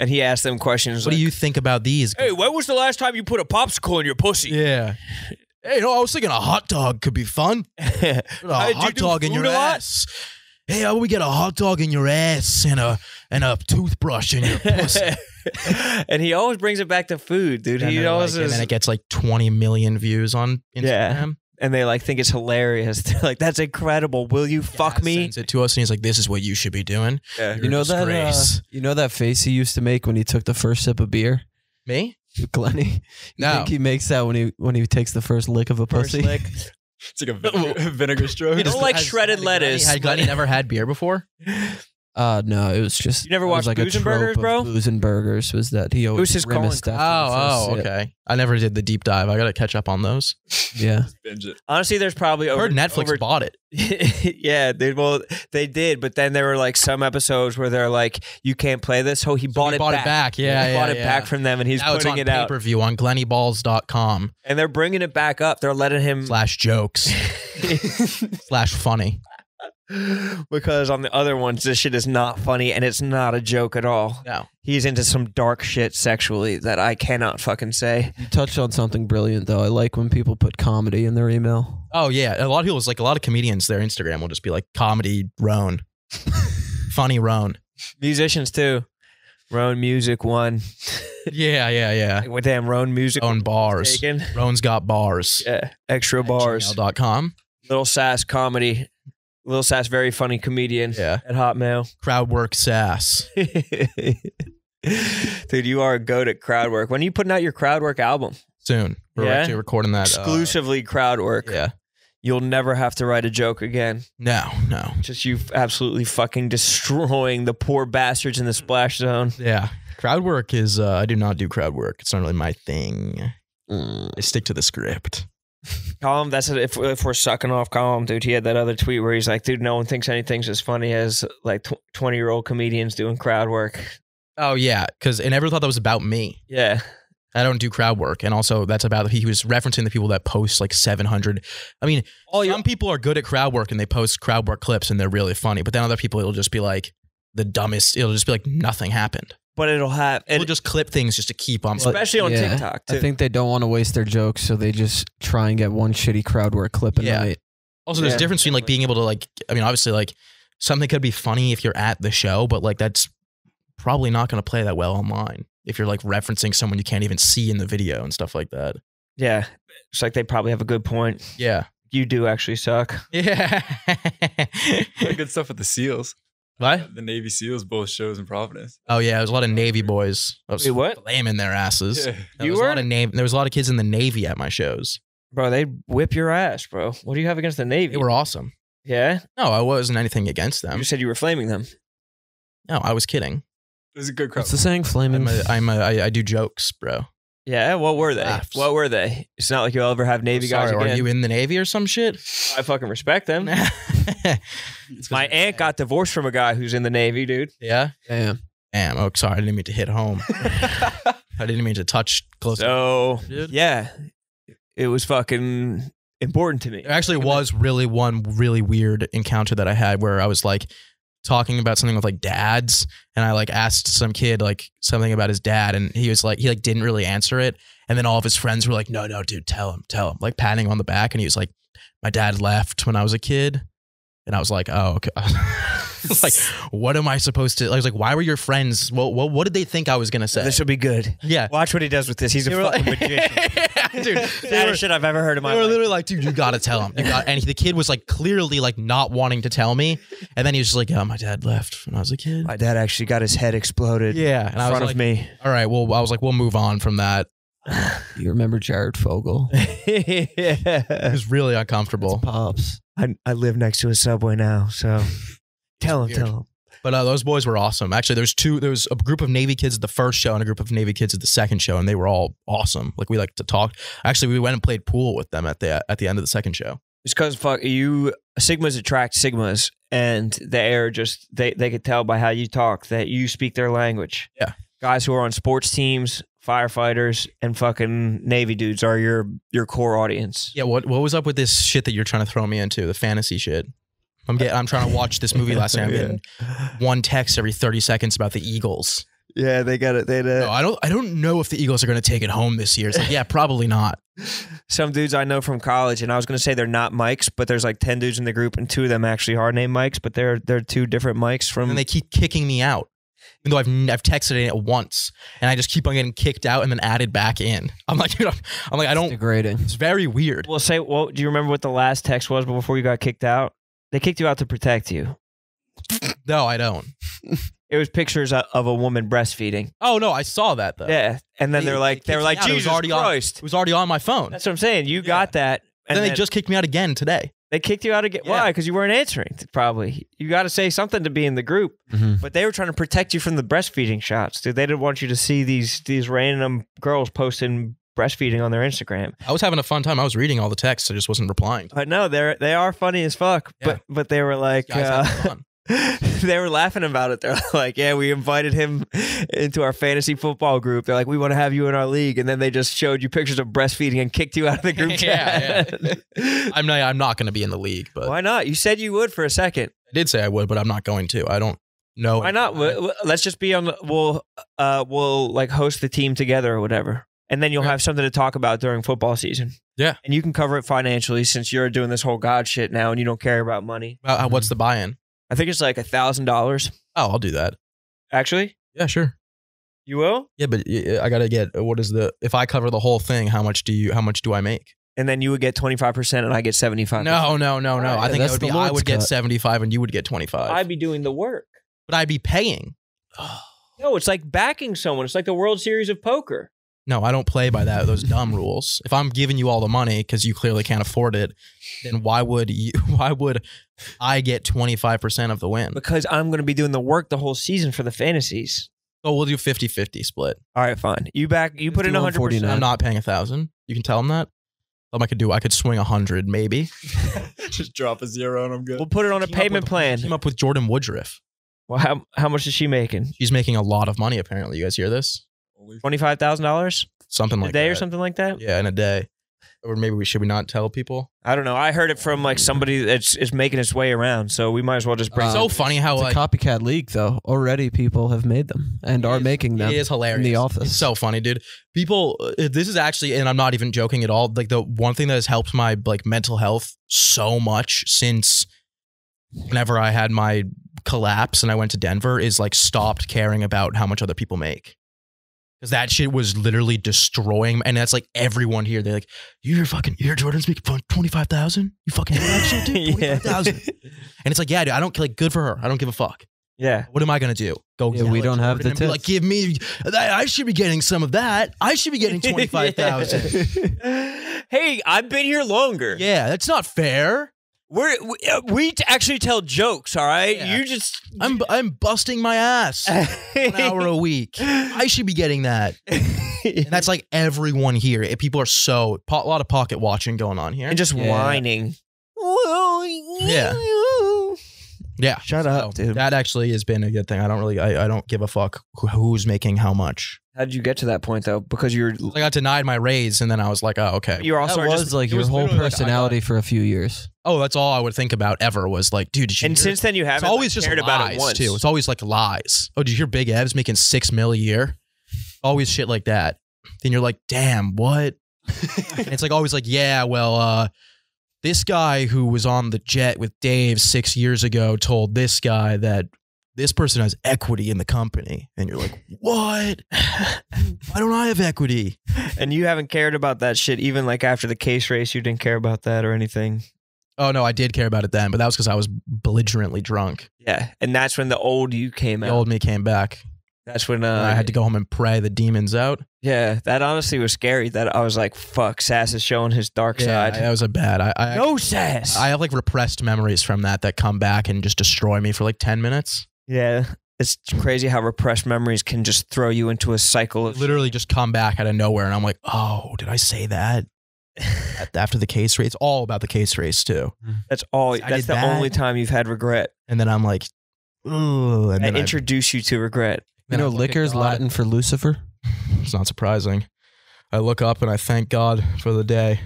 And he asked them questions What like, do you think about these? Hey, when was the last time you put a popsicle in your pussy? Yeah. Hey, you know, I was thinking a hot dog could be fun. A hot do dog in your ass. Hey, how about we get a hot dog in your ass and a and a toothbrush in your pussy? and he always brings it back to food, dude. and, He always like, and then it gets like 20 million views on Instagram. Yeah. And they like think it's hilarious. They're like, "That's incredible. Will you fuck Dad me?" Sends it to us, and he's like, "This is what you should be doing." Yeah. You're You know a that? Uh, you know that face he used to make when he took the first sip of beer, Me? Glenny. You No. think he makes that when he when he takes the first lick of a First pussy? lick. It's like a vinegar, vinegar stroke. You don't like Has- shredded lettuce. Glenny, had Glenny never had beer before? Uh, no, it was just. You never it was watched like a Booze and trope Burgers, of bro? Booze and burgers was that he always was his calling grimaced after Oh, oh, sip. okay. I never did the deep dive. I got to catch up on those. Yeah, Binge it. Honestly, there's probably I heard Netflix over- bought it. yeah, they well they did, but then there were like some episodes where they're like, "You can't play this." So he bought, he it, bought back. it back. Yeah, he yeah, bought it back from them, and he's now it's putting on it out. pay per view on glennyballs.com And they're bringing it back up. They're letting him slash jokes slash funny. Because on the other ones, this shit is not funny and it's not a joke at all. No. He's into some dark shit sexually that I cannot fucking say. you touched on something brilliant though. I like when people put comedy in their email. Oh yeah, a lot of people, it's like a lot of comedians. Their Instagram will just be like comedy Rone, funny Rone. Musicians too. Rone Music one. Yeah, yeah, yeah. Like, damn, Rone Music Own bars. taken. Rone's got bars. Yeah, extra bars. Gmail.com. Little Sas comedy. Little Sas, very funny comedian Yeah. at Hotmail. Crowd work sass. Dude, you are a goat at crowd work. When are you putting out your crowd work album? Soon. We're Yeah? actually recording that. uh, Exclusively crowd work. yeah. You'll never have to write a joke again. No, no. Just you absolutely fucking destroying the poor bastards in the splash zone. Yeah. Crowd work is, uh, I do not do crowd work. It's not really my thing. I stick to the script. Colin, that's it. If, if we're sucking off Colin, dude, he had that other tweet where he's like, dude, no one thinks anything's as funny as like 20 year old comedians doing crowd work. Oh, yeah. Because, and everyone thought that was about me. Yeah. I don't do crowd work. And also, that's about, he was referencing the people that post like 700. I mean, oh, All some people are good at crowd work and they post crowd work clips and they're really funny. But then other people, it'll just be like the dumbest, it'll just be like nothing happened. But it'll have, We'll just clip things just to keep on. Well, especially on Yeah. TikTok, too. I think they don't want to waste their jokes, so they just try and get one shitty crowd work clip a Yeah. night. Also, there's Yeah. a difference between like being able to like. I mean, obviously, like something could be funny if you're at the show, but like that's probably not going to play that well online if you're like referencing someone you can't even see in the video and stuff like that. yeah. It's like they probably have a good point. Yeah. You do actually suck. Yeah. Good stuff with the SEALs. What? The Navy SEAls both shows in Providence. Oh yeah, there was a lot of Navy boys. I was Wait, what? flaming their asses. Yeah. There You was a lot of Navy. There was a lot of kids in the Navy at my shows. Bro, they whip your ass, bro. What do you have against the Navy? They were awesome. yeah? No, I wasn't anything against them. You said you were flaming them. No, I was kidding. It was a good crowd. What's the saying? Flaming. I'm a, I'm a, I, I do jokes, bro. Yeah, what were they? Laughs. What were they? It's not like you'll ever have Navy Sorry, guys are you in the Navy or some shit? I fucking respect them. My aunt got divorced from a guy who's in the Navy, dude. yeah. Damn. Damn. Oh, sorry. I didn't mean to hit home. I didn't mean to touch close. so, Dude. yeah, it was fucking important to me. There actually was really one really weird encounter that I had where I was like talking about something with like dads and I like asked some kid like something about his dad and he was like he like didn't really answer it. And then all of his friends were like no no dude tell him tell him like patting him on the back and he was like my dad left when I was a kid and I was like oh okay like what am I supposed to I was like why were your friends what what, what did they think I was going to say This will be good. yeah Watch what he does with this. He's a They were fucking like- magician. dude they were- Saddest shit I've ever heard in my they were life. literally like, dude, you gotta tell him. You got, and the kid was like clearly like not wanting to tell me. And then he was just like, yeah, my dad left when I was a kid. My dad actually got his head exploded Yeah. in And I was front like, of me. all right, well, I was like, we'll move on from that. You remember Jared Fogle? It was really uncomfortable. Pops. I, I live next to a subway now, so tell him, weird. tell him. But uh, those boys were awesome. Actually, there's two, there was a group of Navy kids at the first show and a group of Navy kids at the second show, and they were all awesome. Like we like to talk. Actually, we went and played pool with them at the at the end of the second show. It's because fuck you. Sigmas attract sigmas, and the air just they they could tell by how you talk that you speak their language. Yeah. guys who are on sports teams, firefighters, and fucking navy dudes are your your core audience. Yeah, what what was up with this shit that you're trying to throw me into? The fantasy shit. I'm getting, I'm trying to watch this movie last night. I'm getting one text every 30 seconds about the Eagles. Yeah, they got it. They No, I don't. I don't know if the Eagles are going to take it home this year. It's like, yeah, probably not. some dudes I know from college, and I was gonna say they're not Mikes, but there's like ten dudes in the group, and two of them actually are named Mikes, but they're they're two different Mikes from. And they keep kicking me out, even though I've n- I've texted it once, and I just keep on getting kicked out and then added back in. I'm like, dude, I'm, I'm like, I don't. Degrading. It's very weird. Well, say, well, do you remember what the last text was before you got kicked out? They kicked you out to protect you. No, I don't. It was pictures of a woman breastfeeding. Oh no, I saw that though. Yeah, and then They- they're like, they they were like, out. It was Jesus already on- Christ. It was already on my phone. That's what I'm saying. You got that, and then they just kicked me out again today. they kicked you out again. Yeah. Why? Because you weren't answering. Probably. You got to say something to be in the group. Mhm. But they were trying to protect you from the breastfeeding shots, dude. They didn't want you to see these these random girls posting breastfeeding on their Instagram. I was having a fun time. I was reading all the texts. I just wasn't replying. But no, they're they are funny as fuck. Yeah. But but they were like. Uh, they were laughing about it. They're like, "Yeah, we invited him into our fantasy football group." They're like, "We want to have you in our league," and then they just showed you pictures of breastfeeding and kicked you out of the group Yeah, chat. I'm not. I'm not going to be in the league, but Why not? You said you would for a second. I did say I would, but I'm not going to. I don't know. Why not? anything about it. W- w- Let's just be on. The, we'll uh we'll like host the team together or whatever, and then you'll Yeah. have something to talk about during football season. Yeah. and you can cover it financially since you're doing this whole God shit now, and you don't care about money. Uh, uh, what's the buy-in? I think it's like a thousand dollars. Oh, I'll do that. Actually, Yeah, sure. you will. Yeah, but I gotta get what is the if I cover the whole thing, how much do you how much do I make? and then you would get 25% and I get 75 No, no, no, no. I think it that's would be the I Lord's would get 75 and you would get 25. I'd be doing the work. but I'd be paying. No, it's like backing someone. It's like the World Series of Poker. No, I don't play by that those dumb rules. If I'm giving you all the money because you clearly can't afford it, then why would you why would I get 25% of the win? Because I'm going to be doing the work the whole season for the fantasies. Oh, we'll do 50-50 split. All right, fine. You back. You put in do 100%. 149. I'm not paying a thousand. You can tell them that. Tell them I could do I could swing a hundred maybe. Just drop a zero and I'm good. We'll put it on a Team up payment with- plan. Team up with Jordyn Woodruff. Well, how, how much is she making? She's making a lot of money apparently. You guys hear this? Holy $25,000 Something like a day that. or something like that? Yeah, in a day. Or maybe we should we not tell people? I don't know. I heard it from like somebody that's is making its way around. So we might as well just bring Uh, so funny how It's like a copycat league, though. Already, people have made them and are making them. It is hilarious. in the office. It's so funny, dude. People, uh, this is actually, and I'm not even joking at all. Like the one thing that has helped my like mental health so much since whenever I had my collapse and I went to Denver is like stopped caring about how much other people make. Because that shit was literally destroying, and that's like everyone here. They're like, "You hear fucking, you hear Jordyn's making twenty five thousand? You fucking hear that shit, dude? Twenty five thousand? And it's like, yeah, dude, I don't like good for her. I don't give a fuck. Yeah. What am I gonna do? Go? Yeah, we don't have the be like, give me. I I should be getting some of that. I should be getting twenty five thousand. hey, I've been here longer. yeah, that's not fair. We're, we uh, we actually tell jokes, all right? Yeah. You just I'm I'm busting my ass an hour a week. I should be getting that. And that's like everyone here. People are so po- a lot of pocket watching going on here. and just Yeah. whining. Yeah. Yeah, Shut So, up, dude. That actually has been a good thing. I don't really. I, I don't give a fuck who's making how much. How did you get to that point though? Because you're I got denied my raise, and then I was like, oh okay. you're also that was just like your was whole literally like, I personality for a few years. Oh, that's all I would think about ever was like, dude, did you and hear since then you haven't always like, just cared lies about it once. too. It's always like lies. Oh, did you hear Big Ev's making six mil a year? Always shit like that. Then you're like, damn, what? and it's like always like, yeah, well, uh, this guy who was on the jet with Dave six years ago told this guy that this person has equity in the company. And you're like, what? Why don't I have equity? and you haven't cared about that shit even like after the case race. You didn't care about that or anything. Oh no, I did care about it then, but that was because I was belligerently drunk. Yeah, and that's when the old you came The out. old me came back. That's when uh, I had to go home and pray the demons out. Yeah, that honestly was scary. That I was like, "Fuck, Sas is showing his dark Yeah, side." that was a bad. I, I no Sas. I have like repressed memories from that that come back and just destroy me for like 10 minutes. yeah, it's crazy how repressed memories can just throw you into a cycle of Literally just come back out of nowhere. And I'm like, oh, did I say that? At- After the case race. It's all about the case race too. That's all. I That's did the that. only time you've had regret. And then I'm like, ooh. And I then I, introduce you to regret. You then I know, look at liquor's Latin for Lucifer. It's not surprising. I look up and I thank God for the day.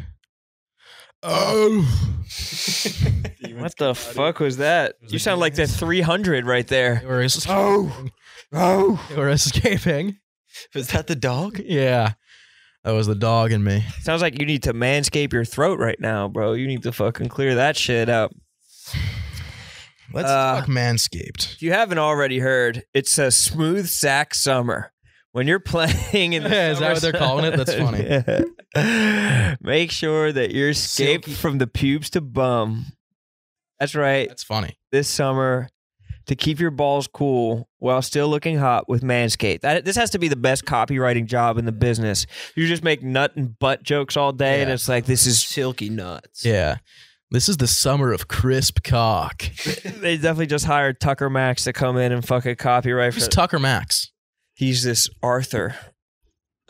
Oh. What the fuck was that? was You a sound like the demons. 300 right They there. were escaping. Oh! oh, They were escaping. was that the dog? Yeah. That was the dog in me. Sounds like you need to manscape your throat right now, bro. You need to fucking clear that shit up. Let's Uh, talk Manscaped. If you haven't already heard, it's a smooth sack summer. When you're playing in the Is that what they're calling it? That's funny. funny. Make sure that you're scaped Silky. from the pubes to bum. That's right. That's funny. This summer to keep your balls cool while still looking hot with Manscaped. That this has to be the best copywriting job in the business. You just make nut and butt jokes all day, and it's like this is silky nuts. Yeah. This is the summer of crisp cock. they definitely just hired Tucker Max to come in and fucking copyright. Who's For, Tucker Max? he's this Arthur.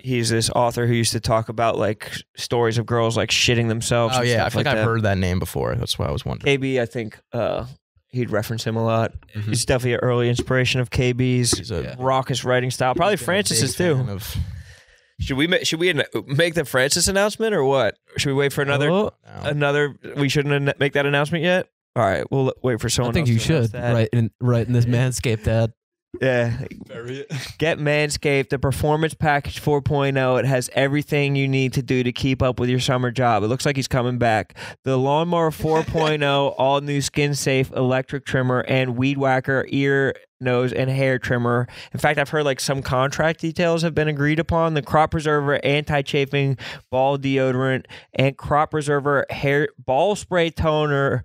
He's this author who used to talk about like stories of girls like shitting themselves. Oh yeah, I feel like, I've heard that name before. That's why I was wondering. KB. I think uh, he'd reference him a lot. Mhm. He's definitely an early inspiration of KB's He's a raucous writing style. Probably Francis's too. Of, Should we ma- should we make the Francis announcement or what? Should we wait for another Oh, no. another? We shouldn't make that announcement yet. All right, we'll wait for someone. I someone. think else you to should right write in write in this Manscaped ad. Yeah, Bury it. Get Manscaped, the Performance Package 4.0. It has everything you need to do to keep up with your summer job. It looks like he's coming back. The Lawnmower 4.0, all new skin safe electric trimmer, and Weed Whacker ear, nose, and hair trimmer. In fact, I've heard like some contract details have been agreed upon. The Crop Preserver anti chafing ball deodorant and Crop Preserver hair ball spray toner.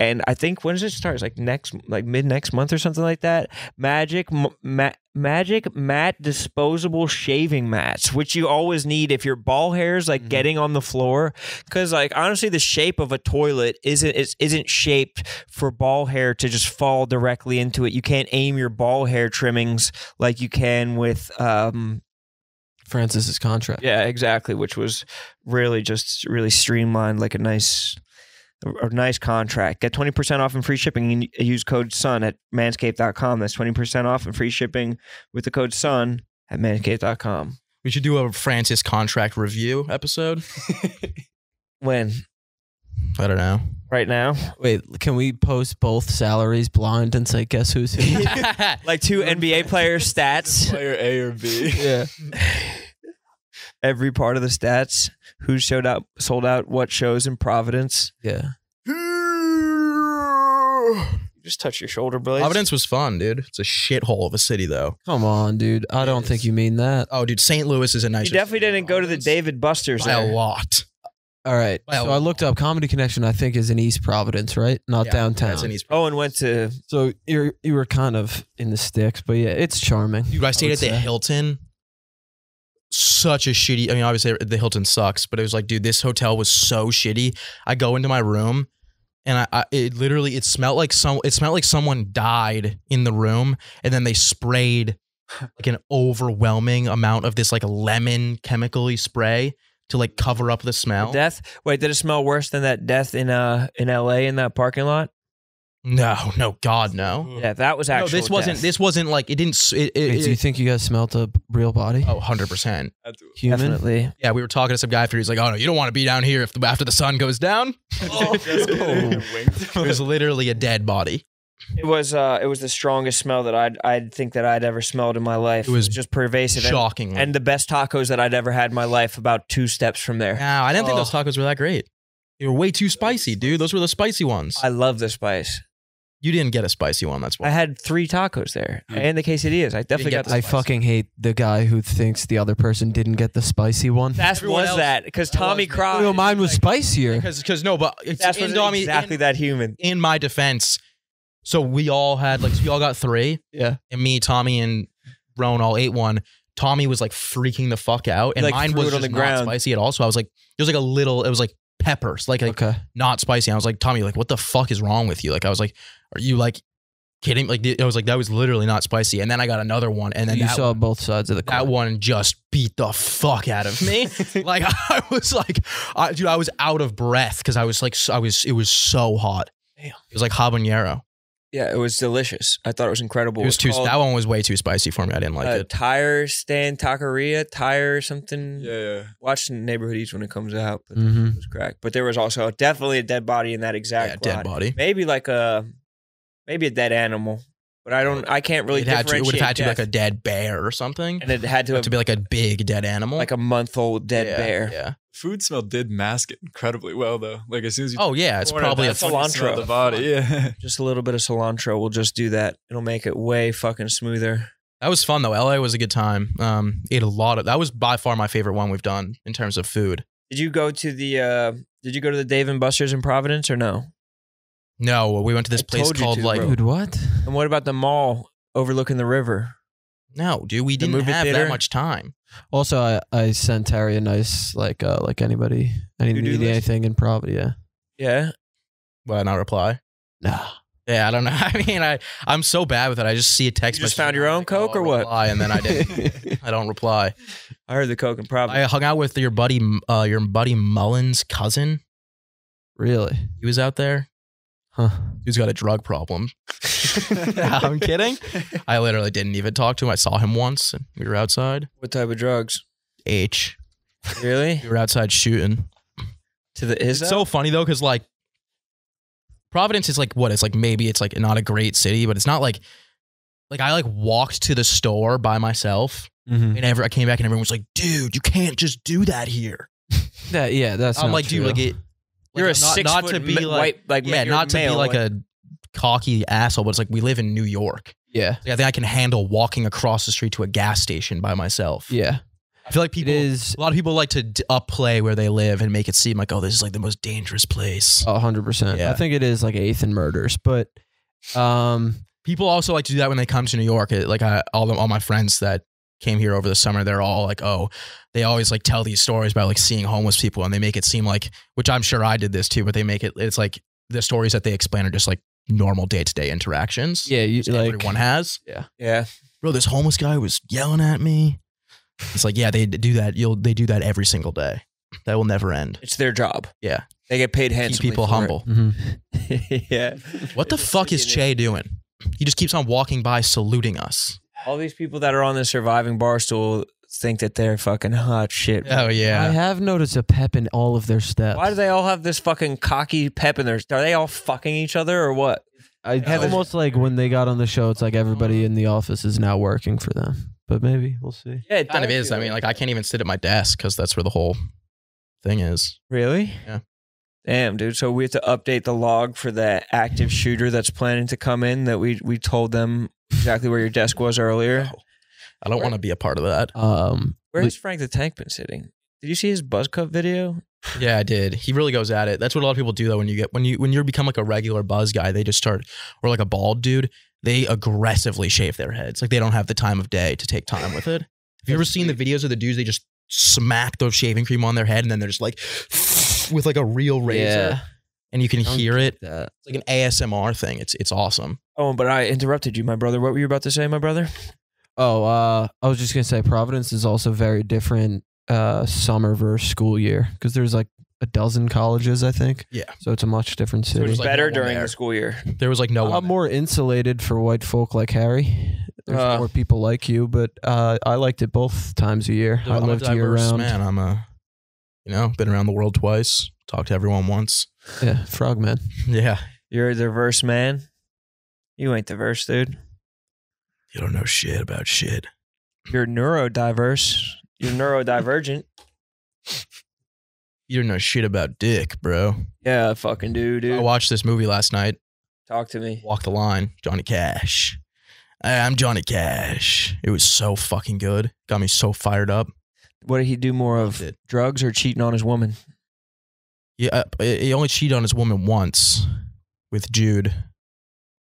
And I think when does it start? It's like next, like mid next month or something like that. Magic, ma- magic matte disposable shaving mats, which you always need if your ball hairs like Mhm. getting on the floor. Because like honestly, the shape of a toilet isn't is, isn't shaped for ball hair to just fall directly into it. You can't aim your ball hair trimmings like you can with um Francis's contract. yeah exactly, which was really just really streamlined like a nice. A a nice contract. Get 20% off and free shipping. Use code SON at manscaped.com. That's 20% off and free shipping with the code SON at manscaped.com. We should do a Francis contract review episode. When? I don't know. Right now? Wait, can we post both salaries blind and say guess who's who? Like two NBA player stats. Player A or B. yeah. Every part of the stats. Who showed up, sold out, what shows in Providence. Yeah. Just touch your shoulder blades. Providence was fun, dude. It's a shithole of a city, though. Come on, dude. I don't think you mean that. Oh, dude, St. Louis is a nice. You definitely didn't go to the Dave and Buster's by a there. lot. All right. Well- so I looked up Comedy Connection. I think is in East Providence, right? Not Yeah, downtown. That's in East. Oh, Owen went to so you're you were kind of in the sticks, but yeah, it's charming. Dude, I stayed would at the say. Hilton. Such a shitty. I mean, obviously the Hilton sucks, but it was like, dude, this hotel was so shitty. I go into my room, and I, I it literally it smelled like some. It smelled like someone died in the room, and then they sprayed like an overwhelming amount of this like lemon chemically spray to like cover up the smell. death. Wait, did it smell worse than that death in uh in L.A. in that parking lot? No, no, God, no. Yeah, that was No, actually. this wasn't. This wasn't like it didn't. It, it, Wait, do you think you guys smelt a real body? oh, 100 percent. Human? definitely. Yeah, we were talking to some guy after. He's like, "Oh no, you don't want to be down here if the, after the sun goes down." It was literally a dead body. It was uh it was the strongest smell that I'd I'd think that I'd ever smelled in my life. It was just pervasive. And- Shocking. And, the best tacos that I'd ever had in my life about two steps from there. Wow, I didn't think those Oh. tacos were that great. They were way too spicy, dude. Those were the spicy ones. I love the spice. You didn't get a spicy one. That's why I had three tacos there Mm. and the quesadillas. I definitely get got the the I fucking hate the guy who thinks the other person didn't get the spicy one. That's Everyone was else- that because that Tommy was- Cross. Oh, mine was spicier. Because, because no, but it's That's in was Domi- exactly in, that human. in my defense. So we all had like, so we all got three, Yeah. and me, Tommy, and Rone all ate one. Tommy was like freaking the fuck out, and Like, mine threw was it on just the not ground. spicy at all. So I was like, there was like a little, it was like peppers, like, like Okay. not spicy. I was like, Tommy, like, what the fuck is wrong with you? Like, I was like, are you like kidding? Like, I was like, that was literally not spicy. And then I got another one, and then you that, saw both sides of the that one just beat the fuck out of me. like, I was like, I, dude, I was out of breath because I was like, I was, it was so hot. Damn. It was like habanero. Yeah, it was delicious. I thought it was incredible. It was too. called, That one was way too spicy for me. I didn't like uh, it. Tire stand taqueria, tire something. Yeah, yeah. Watch Neighborhood Eats when it comes out. But Mhm. it was cracked. But there was also definitely a dead body in that exact Yeah, lot. dead body. Maybe like a maybe a dead animal, but I don't. I can't really it had to. It would have differentiate had to be like a dead bear or something. and it had to have to be like a big dead animal. like a month old dead Yeah, bear. Yeah. Food smell did mask it incredibly well, though. Like as soon as you Oh yeah, it's poured it, probably a that's when you smell cilantro. The body, yeah. Just a little bit of cilantro will just do that. It'll make it way fucking smoother. That was fun though. LA was a good time. Um, ate a lot of. That was by far my favorite one we've done in terms of food. Did you go to the uh did you go to the Dave and Buster's in Providence or no? No, we went to this I place told you called to, like. bro. Dude, what? And what about the mall overlooking the river? No, dude, we The didn't movie have theater? that much time. Also, I, I sent Terry a nice like uh like anybody any To-do need list? anything in Providence. Yeah. Yeah. Why not reply? Nah. Yeah, I don't know. I mean, I I'm so bad with it. I just see a text. You just message found and your I'm own like, Coke oh, or what? reply, and then I didn't. I don't reply. I heard the Coke in Providence. I hung out with your buddy, uh, your buddy Mullen's cousin. Really? He was out there. Huh. He's got a drug problem. I'm kidding. I literally didn't even talk to him. I saw him once, and we were outside. what type of drugs? H. Really? We were outside shooting. to the is It's so funny though, because like Providence is like what? It's like maybe it's like not a great city, but it's not like like I like walked to the store by myself, Mhm. and ever I came back and everyone was like, "Dude, you can't just do that here." That yeah, that's I'm not like, dude, true. like it. You're a not, six not foot to be ma- like white, like yeah, not to be male, like a cocky asshole, but it's like we live in New York. yeah, Like, I think I can handle walking across the street to a gas station by myself. yeah. I feel like people. is A lot of people like to d- upplay where they live and make it seem like, oh, this is like the most dangerous place. a hundred percent. Yeah. I think it is like eighth and murders, but um, People also like to do that when they come to New York. It, like I, all the, all my friends that came here over the summer, they're all like, oh, they always like tell these stories about like seeing homeless people, and they make it seem like, which I'm sure I did this too, but they make it. It's like the stories that they explain are just like normal day to day interactions. yeah, you like everyone has. Yeah. Yeah. Bro, this homeless guy was yelling at me. It's like, yeah, they do that. You'll they do that every single day. That will never end. It's their job. Yeah. They get paid Keep people for it. humble. Mhm. yeah. What the fuck is Che doing? He just keeps on walking by, saluting us. All these people that are on the surviving bar stool think that they're fucking hot shit. Oh yeah. I have noticed a pep in all of their steps. Why do they all have this fucking cocky pep in their? Are they all fucking each other or what? I, it's Have a- almost like when they got on the show, it's like everybody in the office is now working for them. But maybe we'll see. Yeah, it kind of does is. feel I mean, like I can't even sit at my desk because that's where the whole thing is. Really? Yeah. Damn, dude. So we have to update the log for the active shooter that's planning to come in. That we we told them exactly where your desk was earlier. I don't want to be a part of that. Um, Where has Frank the Tank been sitting? Did you see his buzz cut video? Yeah, I did. He really goes at it. That's what a lot of people do though. When you get when you when you become like a regular buzz guy, they just start or like a bald dude. They aggressively shave their heads. Like they don't have the time of day to take time with it. Have you ever seen the videos of the dudes? They just smack the shaving cream on their head and then they're just like with like a real razor, yeah, and you can Don't hear it. that. It's like an ASMR thing. It's it's awesome. Oh, but I interrupted you, my brother. What were you about to say, my brother? Oh, uh, I was just gonna say Providence is also very different uh, summer versus school year because there's like a dozen colleges, I think. Yeah. So it's a much different So city. there's, like, Better no one during there. the school year. There was like no a lot one. more insulated for white folk like Harry. There's Uh. more people like you, but uh, I liked it both times a year. I I'm a lived year diverse round. man. I'm a, you know, been around the world twice. Talked to everyone once. Yeah, frogman. Yeah. You're a diverse man. You ain't diverse, dude. You don't know shit about shit. You're neurodiverse. You're neurodivergent. You don't know shit about dick, bro. Yeah, I fucking do, dude. I watched this movie last night. Talk to me. Walk the line. Johnny Cash. Hey, I'm Johnny Cash. It was so fucking good. Got me so fired up. What did he do more of? Drugs or cheating on his woman? Yeah, uh, he only cheated on his woman once with June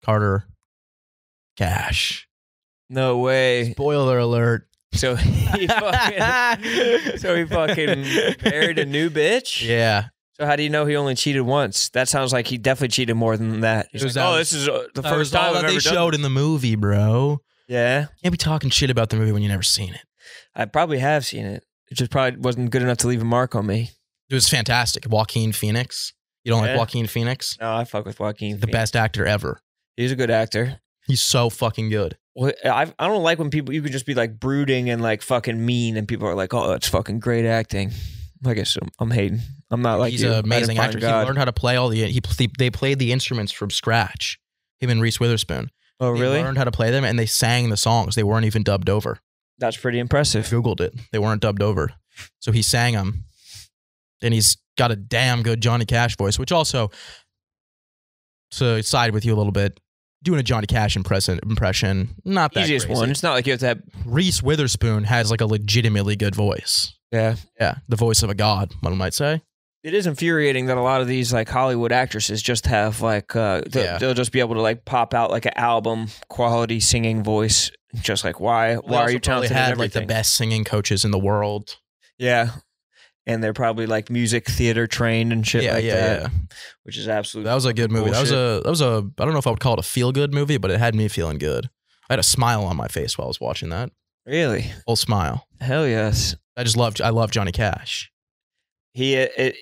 Carter Cash. No way. Spoiler alert. So he fucking, so he fucking married a new bitch. Yeah. So how do you know he only cheated once? That sounds like he definitely cheated more than that. He's like, that oh, was- this is uh, the first time that they showed in the movie, bro. Yeah, You Can't be talking shit about the movie when you never seen it. I probably have seen it. It just probably wasn't good enough to leave a mark on me. It was fantastic. Joaquin Phoenix. You don't Yeah. like Joaquin Phoenix? No, I fuck with Joaquin. The Phoenix. best actor ever. He's a good actor. He's so fucking good. Well, I I don't like when people you can just be like brooding and like fucking mean, and people are like, "Oh, it's fucking great acting." I guess I'm, I'm hating. I'm not like He's you. an amazing actor. God. He learned how to play all the he, he they played the instruments from scratch. Him and Reese Witherspoon. oh, They really? learned how to play them and they sang the songs. They weren't even dubbed over. That's pretty impressive. Googled it. They weren't dubbed over. So he sang them. And he's got a damn good Johnny Cash voice, which also to side with you a little bit, doing a Johnny Cash impression impression, not that Easiest crazy. one. It's not like you have to have. Reese Witherspoon has like a legitimately good voice. Yeah, Yeah, the voice of a god, one might say. it is infuriating that a lot of these like Hollywood actresses just have like uh, they'll, Yeah. they'll just be able to like pop out like an album quality singing voice. Just like why? They why are you probably talented? had in like the best singing coaches in the world. Yeah, and they're probably like music theater trained and shit yeah, like yeah, that, yeah. which is absolutely That was a good movie. That was a that was a I don't know if I would call it a feel good movie, but it had me feeling good. I had a smile on my face while I was watching that. really Full smile. hell yes. I just loved I love Johnny Cash. He it,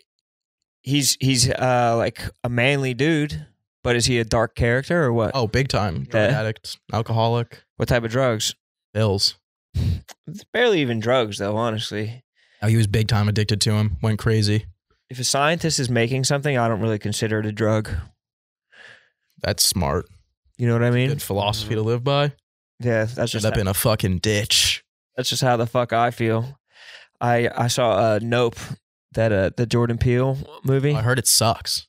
he's he's uh like a manly dude, but is he a dark character or what? Oh, big time. Drug Yeah. addict, alcoholic, What type of drugs? pills. It's barely even drugs though, honestly. Oh, he was big time addicted to him. Went crazy. If a scientist is making something, I don't really consider it a drug. That's smart. You know what I mean? Good philosophy to live by. Yeah, that's just have in a fucking ditch. that's just how the fuck I feel. I I saw uh, Nope, that uh the Jordan Peele movie. I heard it sucks.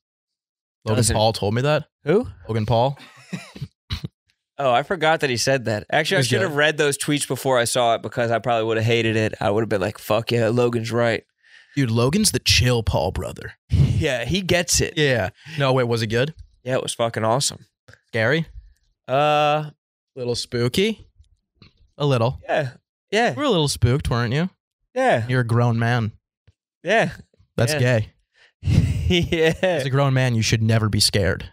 Logan Doesn't- Paul told me that. Who? Logan Paul. Oh, I forgot that he said that. Actually, I should have read those tweets before I saw it because I probably would have hated it. I would have been like, "Fuck yeah, Logan's right." Dude, Logan's the chill Paul brother. Yeah, he gets it. Yeah. No, wait, was it good? Yeah, it was fucking awesome. Scary? Uh, little spooky? A little. yeah, yeah, You were a little spooked, weren't you? yeah, You're a grown man. yeah, That's Yeah. gay. yeah. As a grown man, you should never be scared.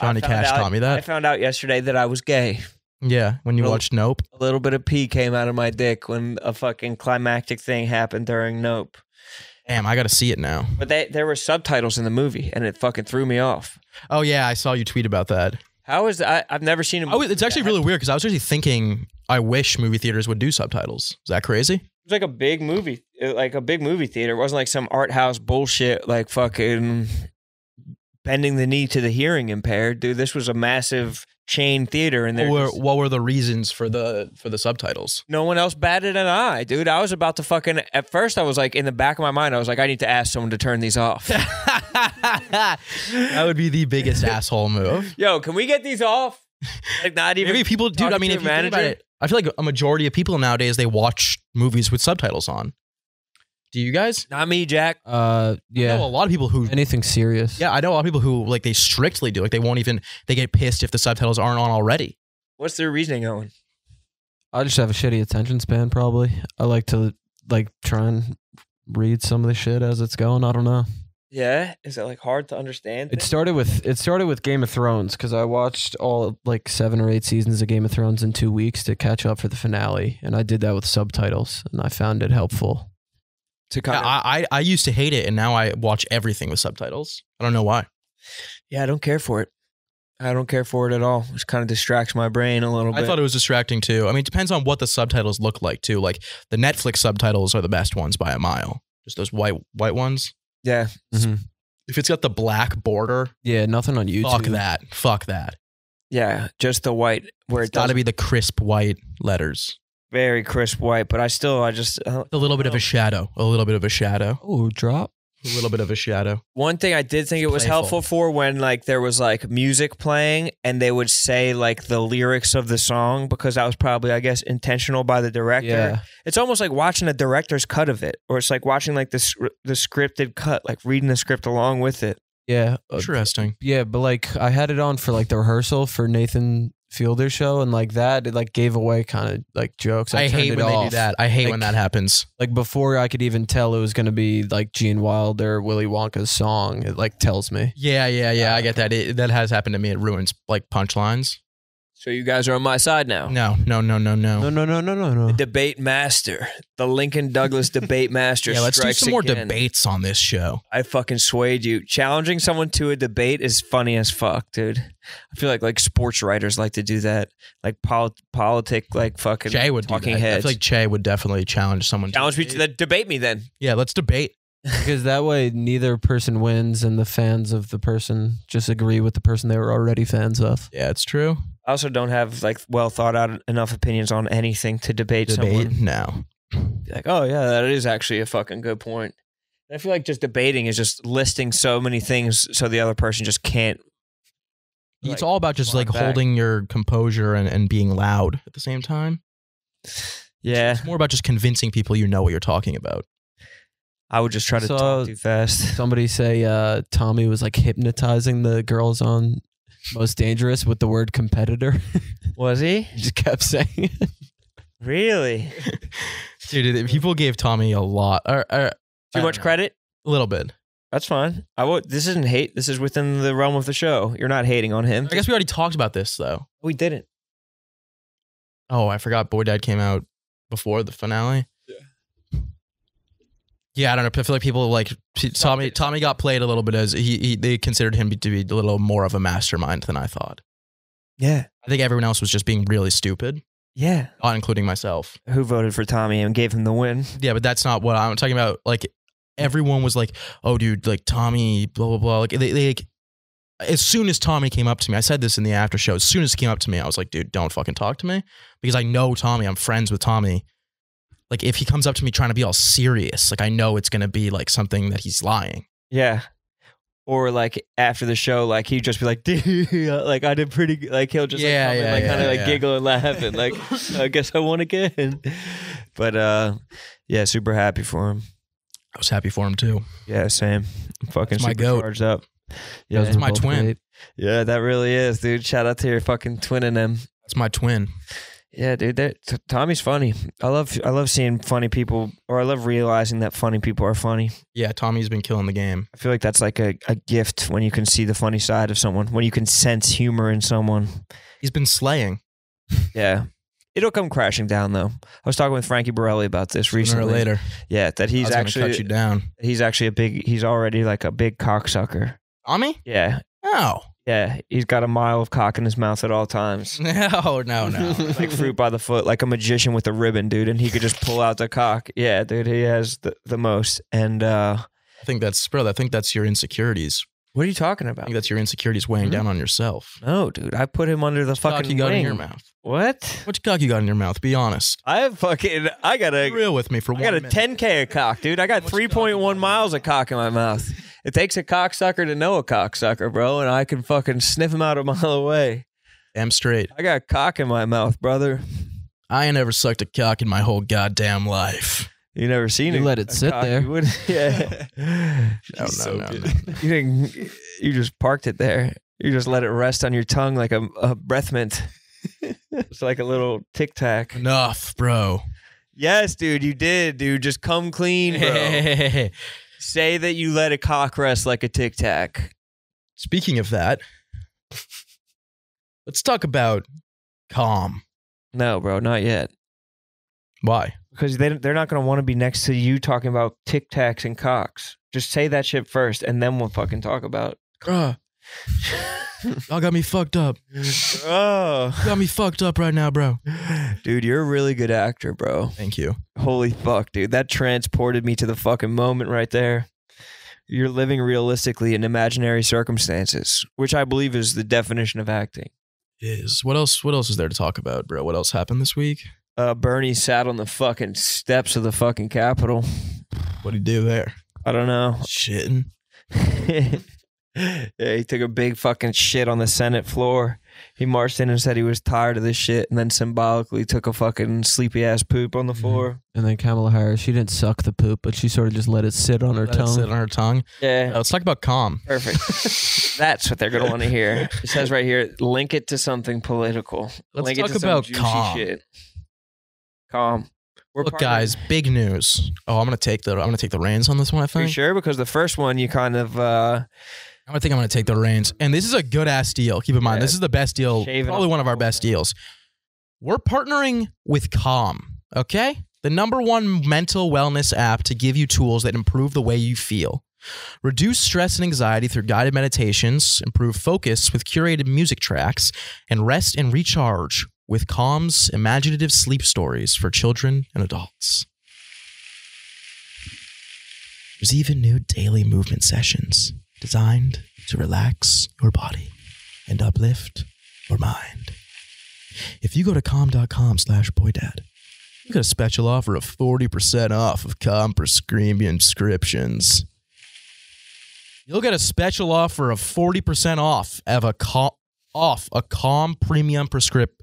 Johnny Cash out- taught me that. I found out yesterday that I was gay. Yeah, when you Well- watched Nope. A little bit of pee came out of my dick when a fucking climactic thing happened during Nope. Damn, I got to see it now. But they, there were subtitles in the movie, and it fucking threw me off. Oh yeah, I saw you tweet about that. How is that? I, I've never seen a movie. was, it's actually really weird because I was actually thinking I wish movie theaters would do subtitles. Is that crazy? It was like a big movie, like a big movie theater. It wasn't like some art house bullshit, like fucking bending the knee to the hearing impaired, dude. This was a massive chain theater, and What there were, what were the reasons for the for the subtitles? no one else batted an eye, dude. I was about to fucking. At first, I was like, in the back of my mind, I was like, I need to ask someone to turn these off. that would be the biggest asshole move. Yo, can we get these off? Like, not even. Maybe people, dude. I mean, if you think about it, I feel like a majority of people nowadays they watch movies with subtitles on. Do you guys? Not me, Jack. Uh, I know yeah. a lot of people who. Anything serious? Yeah, I know a lot of people who like they strictly do. Like they won't even. They get pissed if the subtitles aren't on already. What's their reasoning Owen? I just have a shitty attention span. Probably. I like to like try and read some of the shit as it's going. I don't know. Yeah, is it like hard to understand? It started with it started with Game of Thrones because I watched all like seven or eight seasons of Game of Thrones in two weeks to catch up for the finale, and I did that with subtitles, and I found it helpful. To Yeah, of, I, I I used to hate it, and now I watch everything with subtitles. I don't know why. yeah, I don't care for it. I don't care for it at all. It kind of distracts my brain a little bit. I thought it was distracting too. I mean, it depends on what the subtitles look like too. Like the Netflix subtitles are the best ones by a mile. Just those white white ones. yeah, mm-hmm. If it's got the black border, Yeah, nothing on YouTube. fuck that. Fuck that. yeah, just the white where It's it got to be the crisp white letters. Very crisp white. But I still, I just uh, A little bit of a shadow. A little bit of a shadow. Oh, drop. A little bit of a shadow. One thing I did think it was Playful. helpful for when like there was like music playing and they would say like the lyrics of the song because that was probably I guess intentional by the director. Yeah, It's almost like watching a director's cut of it, or it's like watching like the s- the scripted cut, like reading the script along with it. yeah, uh, Interesting. yeah. But like, I had it on for like the rehearsal for Nathan Fielder's show, and like that, it like gave away kind of like jokes. I, I, hate it when they do that. I hate when that happens. Like before, I could even tell it was gonna be like Gene Wilder, Willy Wonka's song. It like tells me. Yeah, yeah, yeah. I get that. It, that has happened to me. It ruins like punchlines. So you guys are on my side now. No, no, no, no, no. No, no, no, no, no, no. The debate master, the Lincoln Douglas debate master. Yeah, let's do strikes some more again. debates on this show. I fucking swayed you. Challenging someone to a debate is funny as fuck, dude. I feel like like sports writers like to do that, like pol- politic, like fucking Jay would do talking that. I feel like Jay would definitely challenge someone. to Challenge me to debate. the debate me then. Yeah, let's debate. Because that way neither person wins, and the fans of the person just agree with the person they were already fans of. Yeah, it's true. I also don't have like well thought out enough opinions on anything to debate, Debate someone. no. Be Like, oh yeah, that is actually a fucking good point. And I feel like just debating is just listing so many things so the other person just can't. It's like, all about just like back. holding your composure and, and being loud at the same time. Yeah, It's more about just convincing people you know what you're talking about. I would just try to So- talk too fast. Somebody say uh, Tommy was like hypnotizing the girls on Most Dangerous with the word competitor. Was he he just kept saying it. really Dude, people gave Tommy a lot. Or, or, too much don't know. credit? A little bit. That's fine. I would. This isn't hate. This is within the realm of the show. You're not hating on him. I guess we already talked about this though. we didn't. Oh, I forgot Boy Dad came out before the finale. Yeah. I don't know. I feel like people like Tommy. Tommy got played a little bit as he, he. They considered him to be a little more of a mastermind than I thought. Yeah. I think everyone else was just being really stupid, Yeah. not including myself. Who voted for Tommy and gave him the win? Yeah, but that's not what I'm talking about. Like everyone was like, "Oh, dude, like Tommy, blah blah blah." Like they, they like as soon as Tommy came up to me, I said this in the after show. As soon as he came up to me, I was like, dude, don't fucking talk to me because I know Tommy. I'm friends with Tommy. Like, if he comes up to me trying to be all serious, like, I know it's going to be like something that he's lying. Yeah. Or like after the show, like he'd just be like, "Dude, like I did pretty good." Like he'll just Yeah, like, come in, yeah, like kind yeah, of like yeah. giggle and laugh and like, I guess I won again. But uh, yeah, super happy for him. I was happy for him too. Yeah, same. I'm fucking my super goat. charged up. Yeah, Those That's my twin. great. yeah, that really is, dude. Shout out to your fucking twin and them. That's my twin. Yeah, dude. That t- Tommy's funny. I love I love seeing funny people, or I love realizing that funny people are funny. Yeah, Tommy's been killing the game. I feel like that's like a, a gift when you can see the funny side of someone, when you can sense humor in someone. He's been slaying Yeah. It'll come crashing down though. I was talking with Frankie Borrelli about this sooner or recently. later. Yeah, that He's he's I was actually cut you down. he's actually a big he's already like a big cocksucker. Tommy? Yeah. No. Yeah. He's got a mile of cock in his mouth at all times. No, no, no. like fruit by the foot, like a magician with a ribbon, dude, and he could just pull out the cock. Yeah, dude, he has the, the most. And uh I think that's bro. I think that's your insecurities. what are you talking I about? think that's your insecurities weighing Hmm? down on yourself. No, dude, I put him under the What cock you got wing. in your mouth? What? What cock you got in your mouth? Be honest. I have fucking I got Be a real with me for one. I got a minute. 10k of cock, dude. I got How much cock you 3.1 miles of cock in my mouth. It takes a cocksucker to know a cocksucker, bro, and I can fucking sniff him out a mile away. Damn straight. I got a cock in my mouth, brother. I ain't ever sucked a cock in my whole goddamn life. You never seen it? You it? let it sit cock, there. you would- yeah. No, no, so no, good. no. You didn't. You just parked it there. You just let it rest on your tongue like a, a breath mint. it's like a little tic tac. Enough, bro. Yes, dude, you did, dude. Just come clean, bro. Say that you let a cock rest like a tic tac. Speaking of that, let's talk about calm. No, bro, not yet. Why? Because they they're not gonna want to be next to you talking about tic tacs and cocks. Just say that shit first, and then we'll fucking talk about. Bruh. Y'all got me fucked up. Oh, Got me fucked up right now, bro. dude, you're a really good actor, bro. Thank you. Holy fuck, dude. That transported me to the fucking moment right there. You're living realistically in imaginary circumstances, which I believe is the definition of acting. Is what else? What else is there to talk about, bro? What else happened this week? Uh, Bernie sat on the fucking steps of the fucking Capitol. What did he do there? I don't know. Shitting. yeah, he took a big fucking shit on the Senate floor. He marched in and said he was tired of this shit, and then symbolically took a fucking sleepy ass poop on the Mhm. floor. And then Kamala Harris, she didn't suck the poop, but she sort of just let it sit on her Let it tongue. sit on her tongue. Yeah, Uh, let's talk about calm. Perfect. That's what they're gonna want to hear. It says right here, link it to something political. Let's link talk it to some about juicy calm. Shit. Calm. We're Look, partnering- guys, big news. Oh, I'm gonna take the I'm gonna take the reins on this one. I Are you think. sure? Because the first one you kind of uh I think I'm gonna take the reins. And this is a good ass deal. Keep in mind, Yeah. this is the best deal, Shaving probably one of our best deals. We're partnering with Calm. Okay, the number one mental wellness app to give you tools that improve the way you feel. Reduce stress and anxiety through guided meditations, improve focus with curated music tracks, and rest and recharge with Calm's imaginative sleep stories for children and adults. There's even new daily movement sessions designed to relax your body and uplift your mind. If you go to calm.com slash boydad, you get a special offer of 40% off of Calm prescription subscriptions. You'll get a special offer of 40% off of a Calm, off a Calm premium prescript.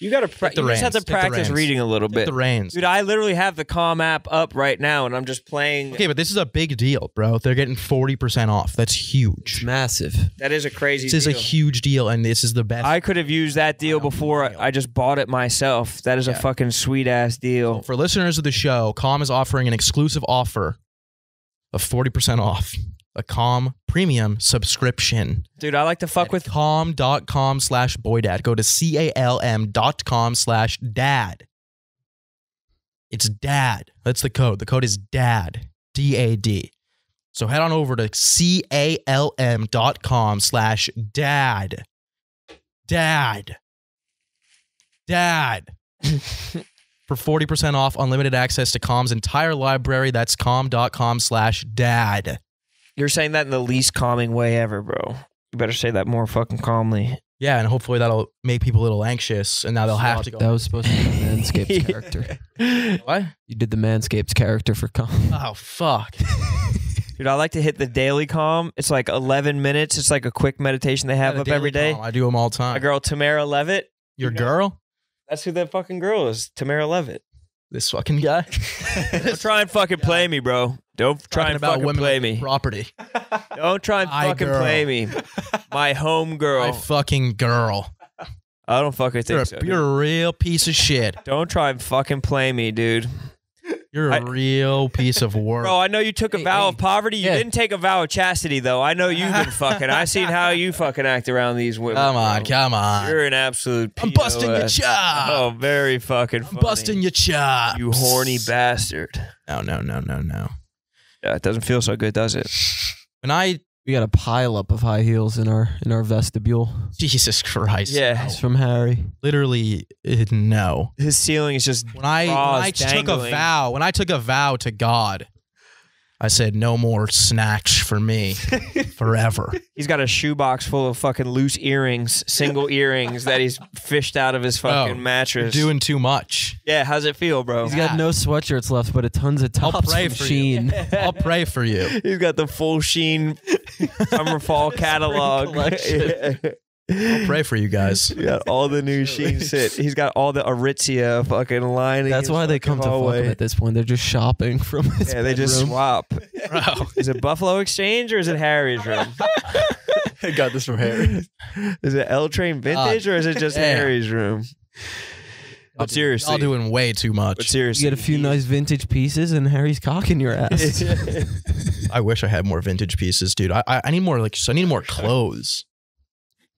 You gotta pra- Take the you just have to take the practice reins. reading a little bit. The reins. Dude, I literally have the Calm app up right now and I'm just playing Okay, but this is a big deal, bro. They're getting 40% off. That's It's huge. massive. that is a crazy This is a deal. huge deal, and this is the best. I could have used that deal Wow, before deal. I just bought it myself. That is a fucking sweet ass deal. For listeners of the show, Calm is offering an exclusive offer of 40% off a Calm premium subscription. Dude, I like to fuck At with calm.com slash boydad. Go to C-A-L-M dot com slash dad. It's dad. That's the code. The code is dad. D-A-D. So head on over to C-A-L-M dot com slash dad. Dad. Dad. For 40% off unlimited access to Calm's entire library. That's calm.com slash dad. You're saying that in the least calming way ever, bro. You better say that more fucking calmly. Yeah, and hopefully that'll make people a little anxious, and now they'll have to go. That was supposed to be the Manscaped's character. what? You did the Manscaped's character for calm. Oh fuck! Dude, I like to hit the daily calm. It's like 11 minutes. It's like a quick meditation they have Yeah, up the every daily day. calm, I do them all the My time. girl Tamara Levitt. Your Yeah. girl? That's who that fucking girl is. Tamara Levitt. This fucking guy? Don't try and fucking play me, bro. Don't try Talking and about fucking women play like me. property. Don't try and My fucking girl. play me. My home girl. My fucking girl. I don't fucking You're think a, so. dude. you're a real piece of shit. Don't try and fucking play me, dude. You're a I- real piece of work. Bro, I know you took a Hey, vow hey, of poverty. You yeah. didn't take a vow of chastity, though. I know you've been fucking. I seen how you fucking act around these women. come on, bro. come on. You're an absolute. I'm busting your POS. chop. Oh, very fucking. I'm Funny. busting your chop. You horny bastard. No, no, no, no, no. Yeah, it doesn't feel so good, does it? When I, We got a pile up of high heels in our in our vestibule. Jesus Christ. Yeah. It's from Harry. Literally, uh, no. His ceiling is just. When I, when Bras I took a dangling. vow, when I took a vow to God, I said, no more snacks for me forever. He's got a shoebox full of fucking loose earrings, single earrings that he's fished out of his fucking Oh, You're mattress. doing too much. yeah, how's it feel, bro? He's got no sweatshirts left, but a tons of I'll tops pray from for you. Shein. I'll pray for you. He's got the full Shein summer fall catalog. collection. I'll pray for you guys. He got all the new Shein sit. He's got all the Aritzia fucking lining. That's why they fucking come to fuck him at this point. They're just shopping from his Yeah, they just swap. Bro. Is it Buffalo Exchange or is it Harry's room? I got this from Harry. Is it L Train Vintage ah. or is it just damn. Harry's room? But seriously, Y'all doing way too but seriously, You seriously, get a few nice vintage pieces, and Harry's cocking your ass. I wish I had more vintage pieces, dude. I I, I need more like I need more clothes.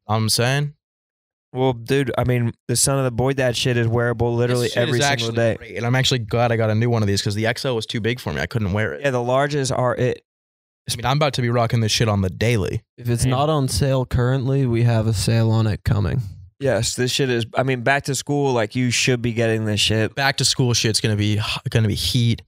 I'm saying well, dude, I mean, the son of the boy that shit is wearable literally This shit every is single actually day. great, and I'm actually glad I got a new one of these because the XL was too big for me. I couldn't wear it. Yeah, the larges are it. I mean, I'm about to be rocking this shit on the daily. If it's not on sale currently, we have a sale on it coming. Yes, this shit is. I mean, back to school, like you should be getting this shit. Back to school shit's gonna be gonna be heat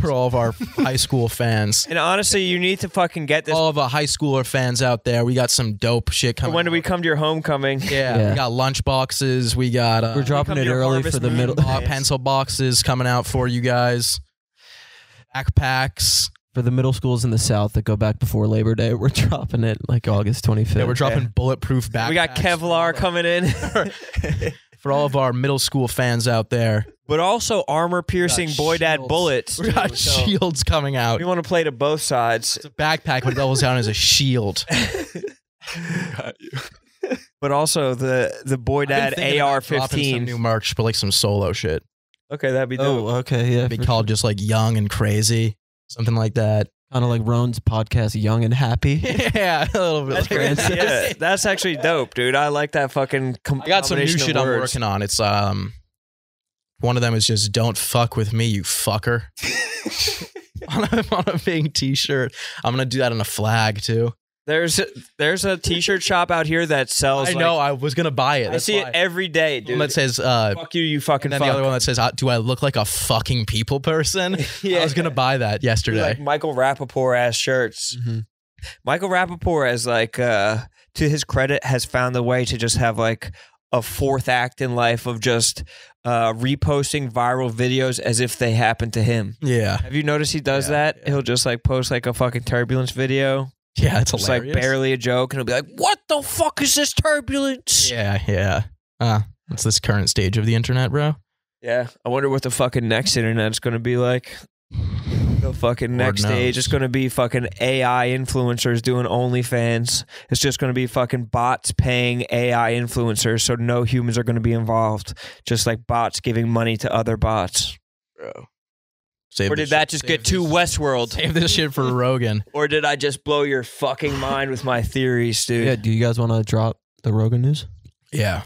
for all of our high school fans. And honestly, you need to fucking get this. All of our high schooler fans out there, we got some dope shit coming. when do we come to your homecoming? Yeah, Yeah. we got lunch boxes. We got uh, We're dropping come it early for the middle uh, pencil boxes coming out for you guys. Backpacks. For the middle schools in the south that go back before Labor Day. We're dropping it like August 25th. Yeah, we're dropping Yeah. bulletproof backpacks. We got Kevlar coming in, for all of our middle school fans out there. but also armor piercing got boy dad bullets. We got so shields coming out. We want to play to both sides, It's a backpack, but it doubles down as a shield. got you. but also the the boy dad thinking about AR dropping some fifteen. new merch, but like some solo shit. Okay, that'd be dope. Oh, okay, yeah. Be called just like young and crazy, something like that. Kind of like Rone's podcast, Young and Happy. yeah, a little bit. That's like yeah, that's actually dope, dude. I like that fucking. Com- I got some new combination of shit I'm working on. It's um, one of them is just "Don't fuck with me, you fucker." on, a, on a big T-shirt. I'm gonna do that on a flag too. There's there's a t-shirt shop out here that sells. I like- know. I was gonna buy it. I see why. it every day, dude. One that says uh, fuck you, you fucking and then fuck. the other one that says, uh, "Do I look like a fucking people person?" yeah. I was gonna buy that yesterday. like Michael Rapaport ass shirts. Mhm. Michael Rapaport, as like uh, to his credit, has found a way to just have like a fourth act in life of just uh, reposting viral videos as if they happen to him. yeah, Have you noticed he does Yeah, that? yeah. He'll just like post like a fucking turbulence video. Yeah, it's It's hilarious. like barely a joke, and he'll be like, "What the fuck is this turbulence?" Yeah, yeah. Uh, it's this current stage of the internet, bro. Yeah, I wonder what the fucking next internet's going to be like. The fucking next stage is going to be fucking AI influencers doing OnlyFans. It's just going to be fucking bots paying AI influencers, so no humans are going to be involved. Just like bots giving money to other bots. Bro. Save Or did that shit- just get too Westworld? Save this shit for Rogan. Or did I just blow your fucking mind with my theories, dude? Yeah, do you guys want to drop the Rogan news? Yeah.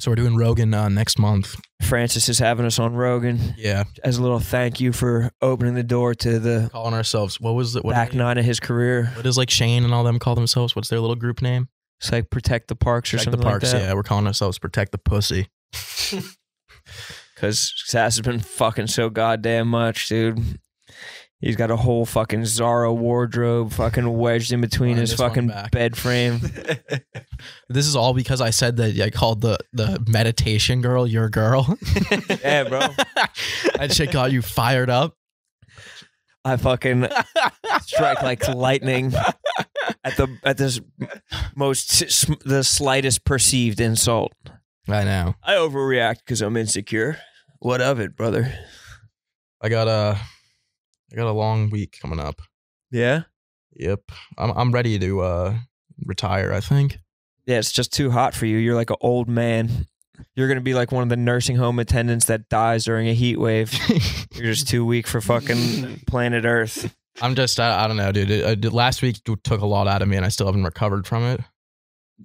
So we're doing Rogan uh, next month. Francis is having us on Rogan Yeah, as a little thank you for opening the door to the calling ourselves. What was it? What, back nine of his career. what does like Shane and all them call themselves? What's their little group name? It's like protect the parks or Protect the something parks. like that. yeah, we're calling ourselves Protect the Pussy. Because Sas has been fucking so goddamn much, dude. He's got a whole fucking Zara wardrobe fucking wedged in between his this one fucking back. bed frame. This is all because I said that I called the the meditation girl your girl. yeah, bro. that shit got you fired up. I fucking strike like lightning at the at this most the slightest perceived insult. I know. I overreact because I'm insecure. What of it, brother? I got a I got a long week coming up. Yeah. Yep. I'm I'm ready to uh retire, I think. Yeah, it's just too hot for you. You're like an old man. You're gonna be like one of the nursing home attendants that dies during a heat wave. You're just too weak for fucking planet Earth. I'm just I, I don't know, dude. It, I did- last week took a lot out of me and I still haven't recovered from it.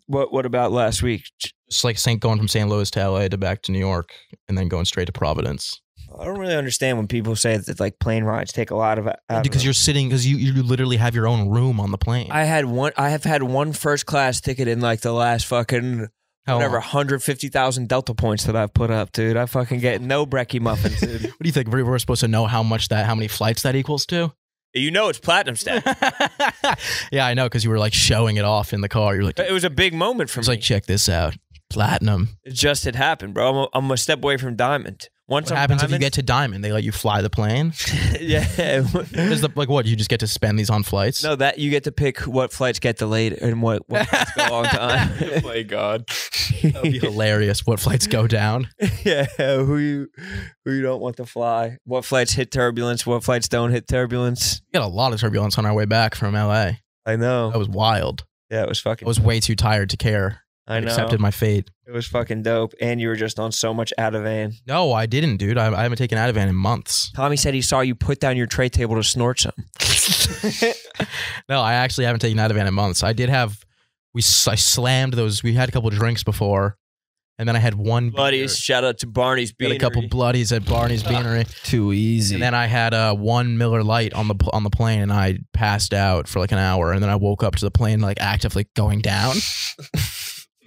What What about last week? It's like St. going from St. Louis to LA to back to New York and then going straight to Providence. I don't really understand when people say that like plane rides take a lot of. Uh, because you're sitting because you you literally have your own room on the plane. I had one. I have had one first class ticket in like the last fucking How whatever long? hundred fifty thousand Delta points that I've put up, dude. I fucking get no brekkie muffins, dude. What do you think? We we're supposed to know how much that, how many flights that equals to? you know it's platinum status. yeah, I know because you were like showing it off in the car. You're like, it was a big moment for me. it's me. like check this out, platinum. it just had happened, bro. I'm a, I'm a step away from diamond. Once What I'm happens if you get to diamond? They let you fly the plane. yeah. Is the like what? You just get to spend these on flights? no, that you get to pick what flights get delayed and what, what flights go on time. Oh my God. That'd be hilarious. What flights go down? yeah, who you who you don't want to fly? What flights hit turbulence? What flights don't hit turbulence? We got a lot of turbulence on our way back from LA. I know. That was wild. yeah, it was fucking. I was way too tired to care. I know. accepted my fate. It was fucking dope, and you were just on so much Ativan. No, I didn't, dude. I, I haven't taken Ativan in months. Tommy said he saw you put down your tray table to snort some. no, I actually haven't taken Ativan in months. I did have we s- I slammed those. We had a couple drinks before, and then I had one Buddies, beer. shout out to Barney's We had a couple bloodies at Barney's Beanery, Too easy. and then I had uh, one Miller Lite on the on the plane, and I passed out for like an hour, and then I woke up to the plane like actively going down.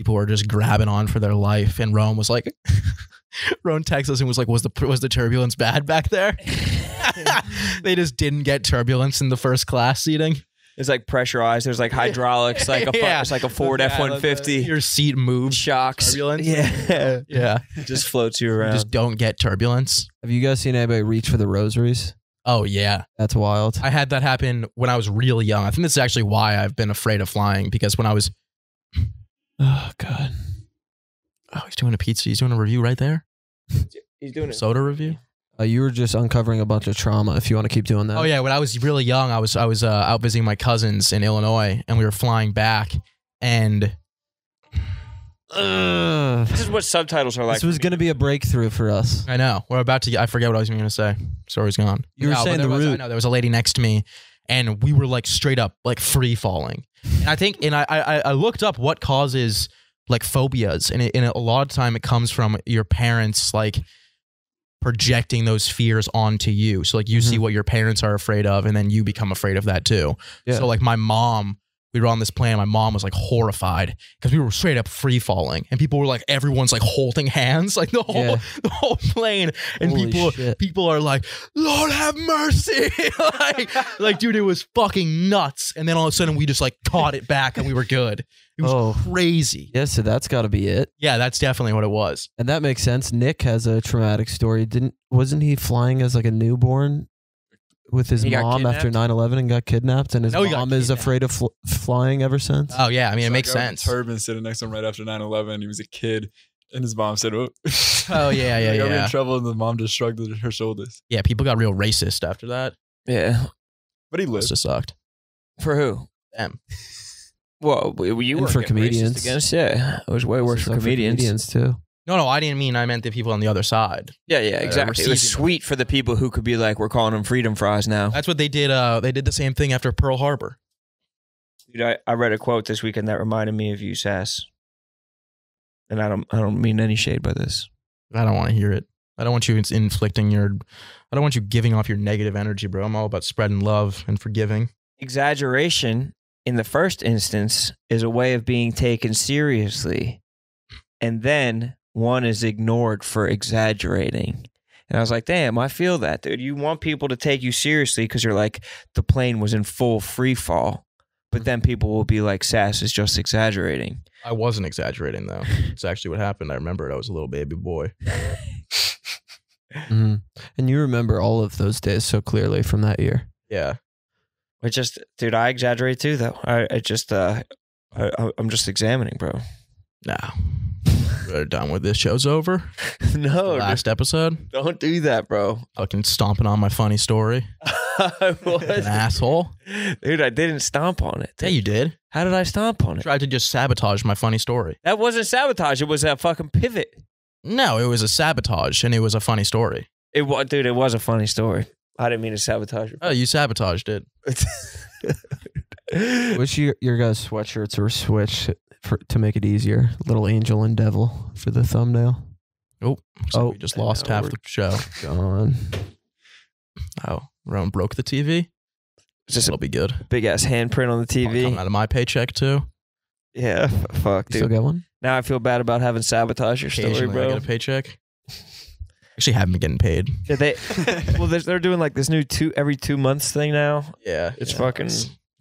People were just grabbing on for their life, and Rone was like, Rone texted us and was like, "Was the was the turbulence bad back there?" they just didn't get turbulence in the first class seating. It's like pressurized. There's like hydraulics. Like a Yeah. it's like a Ford Yeah, F one fifty. Your seat moves. Shocks. Turbulence? Yeah, Yeah, just floats you you around. just don't get turbulence. Have you guys seen anybody reach for the rosaries? Oh yeah, That's wild. I had that happen when I was really young. I think this is actually why I've been afraid of flying because when I was Oh god. oh he's doing a pizza, he's doing a review right there, He's doing it. soda review. Uh, you were just uncovering a bunch of trauma. If you want to keep doing that. Oh yeah, when I was really young, I was I was uh, out visiting my cousins in Illinois, and we were flying back, and Ugh. This is what subtitles are like. this was for me. going to be a breakthrough for us. I know we're about to. I forget what I was going to say. Story's gone. You were but saying there the was, I route. know there was a lady next to me, and we were like straight up like free falling. And I think, and I I, I looked up what causes like phobias, and, it, and a lot of time it comes from your parents like projecting those fears onto you. So like you see mm-hmm. what your parents are afraid of, and then you become afraid of that too. Yeah. So like my mom. We were on this plane. My mom was like horrified because we were straight up free falling, and people were like, everyone's like holding hands, like the whole Yeah. the whole plane, and Holy people shit. people are like, Lord have mercy. like, like, dude, it was fucking nuts. And then all of a sudden we just like caught it back and we were good. It was Oh. crazy. Yeah, so that's got to be it. Yeah, that's definitely what it was. And that makes sense. Nick has a traumatic story. Didn't wasn't he flying as like a newborn with his He got mom after kidnapped? 9/11 and got kidnapped and his No, he got mom is kidnapped. afraid of fl- flying ever since? Oh yeah, I mean it So makes I got sense. Turban sitting next to him right after 9-11. He was a kid. And his mom said, "Oh, Oh, yeah, yeah, I got yeah. in trouble." And the mom just shrugged her shoulders. Yeah, people got real racist after that. yeah. But he It lived. just sucked. For who? Them. Well, w- you And were for comedians. against. Yeah, it was way worse It's for like comedians. too. No, no, I didn't mean I meant the people on the other side. Yeah, yeah, exactly. It was receiving them. sweet for the people who could be like, "We're calling them freedom fries now." That's what they did. Uh, they did the same thing after Pearl Harbor. Dude, I, I read a quote this weekend that reminded me of you, Sas. And I don't I don't mean any shade by this. I don't want to hear it. I don't want you inflicting your. I don't want you giving off your negative energy, bro. I'm all about spreading love and forgiving. Exaggeration, in the first instance, is a way of being taken seriously, and then one is ignored for exaggerating. And I was like, damn, I feel that, dude. You want people to take you seriously because you're like, the plane was in full free fall. But then people will be like, Sas is just exaggerating. I wasn't exaggerating though. It's actually what happened. I remember it. I was a little baby boy. Mhm. And you remember all of those days so clearly from that year. Yeah. It just, dude, I exaggerate too, though. I, I just, uh, I, I- I'm just examining, bro. Now we're done with this. Show's over. no, Last episode. don't do that, bro. Fucking stomping on my funny story. I An asshole. dude. I didn't stomp on it. Yeah, you did. How did I stomp on it? Tried to just sabotage my funny story. That wasn't sabotage. It was a fucking pivot. No, it was a sabotage and it was a funny story. It was, dude. It was a funny story. I didn't mean to sabotage it. Oh, you sabotaged it. it. Wish your, your guys' sweatshirts were switched for, to make it easier. Little angel and devil for the thumbnail. Oh, like Oh, we just lost half the show. Gone. Oh, Rone broke the TV. Just It'll be good. big ass handprint on the Coming TV. out of my paycheck too. Yeah, f- fuck, You still dude. get one? Now I feel bad about having sabotaged your story, Occasionally I bro. get a paycheck. Actually, haven't been getting paid. Yeah, they well, they're, they're doing like this new two every two months thing now. Yeah, It's fucking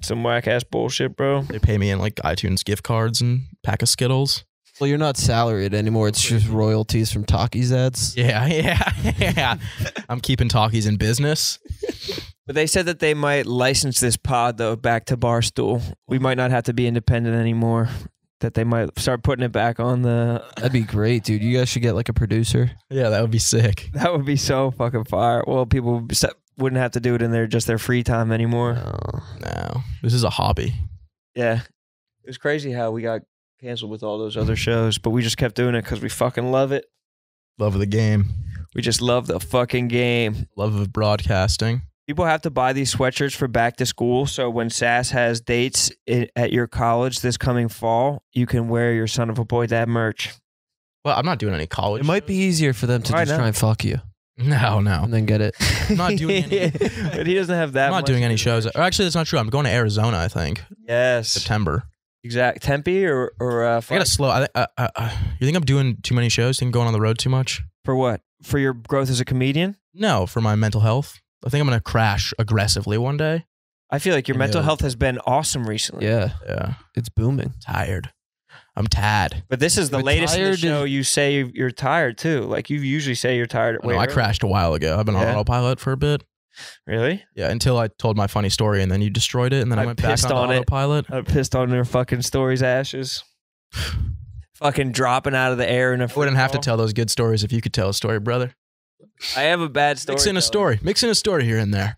some whack ass bullshit, bro. They pay me in like iTunes gift cards and pack of Skittles. Well, you're not salaried anymore. It's just royalties from Talkies ads. Yeah, yeah, yeah. I'm keeping talkies in business. But they said that they might license this pod though back to Barstool. We might not have to be independent anymore. That they might start putting it back on the. That'd be great, dude. You guys should get like a producer. Yeah, that would be sick. That would be so fucking fire. Well, people would se- wouldn't have to do it in their just their free time anymore. No. No, this is a hobby. Yeah, it was crazy how we got canceled with all those other shows, but we just kept doing it because we fucking love it. Love of the game. We just love the fucking game. Love of broadcasting. People have to buy these sweatshirts for back to school. So when Sas has dates i- at your college this coming fall, you can wear your son of a boy dad merch. Well, I'm not doing any college. It might be easier for them to Why just not? try and fuck you No, no. and then get it. I'm not doing any. but he doesn't have that. I'm not doing any shows. Or actually, that's not true. I'm going to Arizona. I think. Yes, September. exact. Tempe or or uh, I gotta slow. I, I, I, you think I'm doing too many shows? Think I'm going on the road too much? for what? For your growth as a comedian? No, for my mental health. I think I'm gonna crash aggressively one day. I feel like your I mental health has been awesome recently. Yeah, Yeah, it's booming. tired. I'm tad. But this is the But latest in the tired show. You say you- you're tired too. Like you usually say you're tired. I, know, I crashed a while ago. I've been on Yeah. autopilot for a bit. Really? Yeah, until I told my funny story and then you destroyed it and then I, I went back pissed on, on it. autopilot. I'm pissed on their fucking stories ashes. fucking dropping out of the air in a. I wouldn't have to tell those good stories if you could tell a story, brother. I have a bad story. Mix in a story. Mix in a story here and there.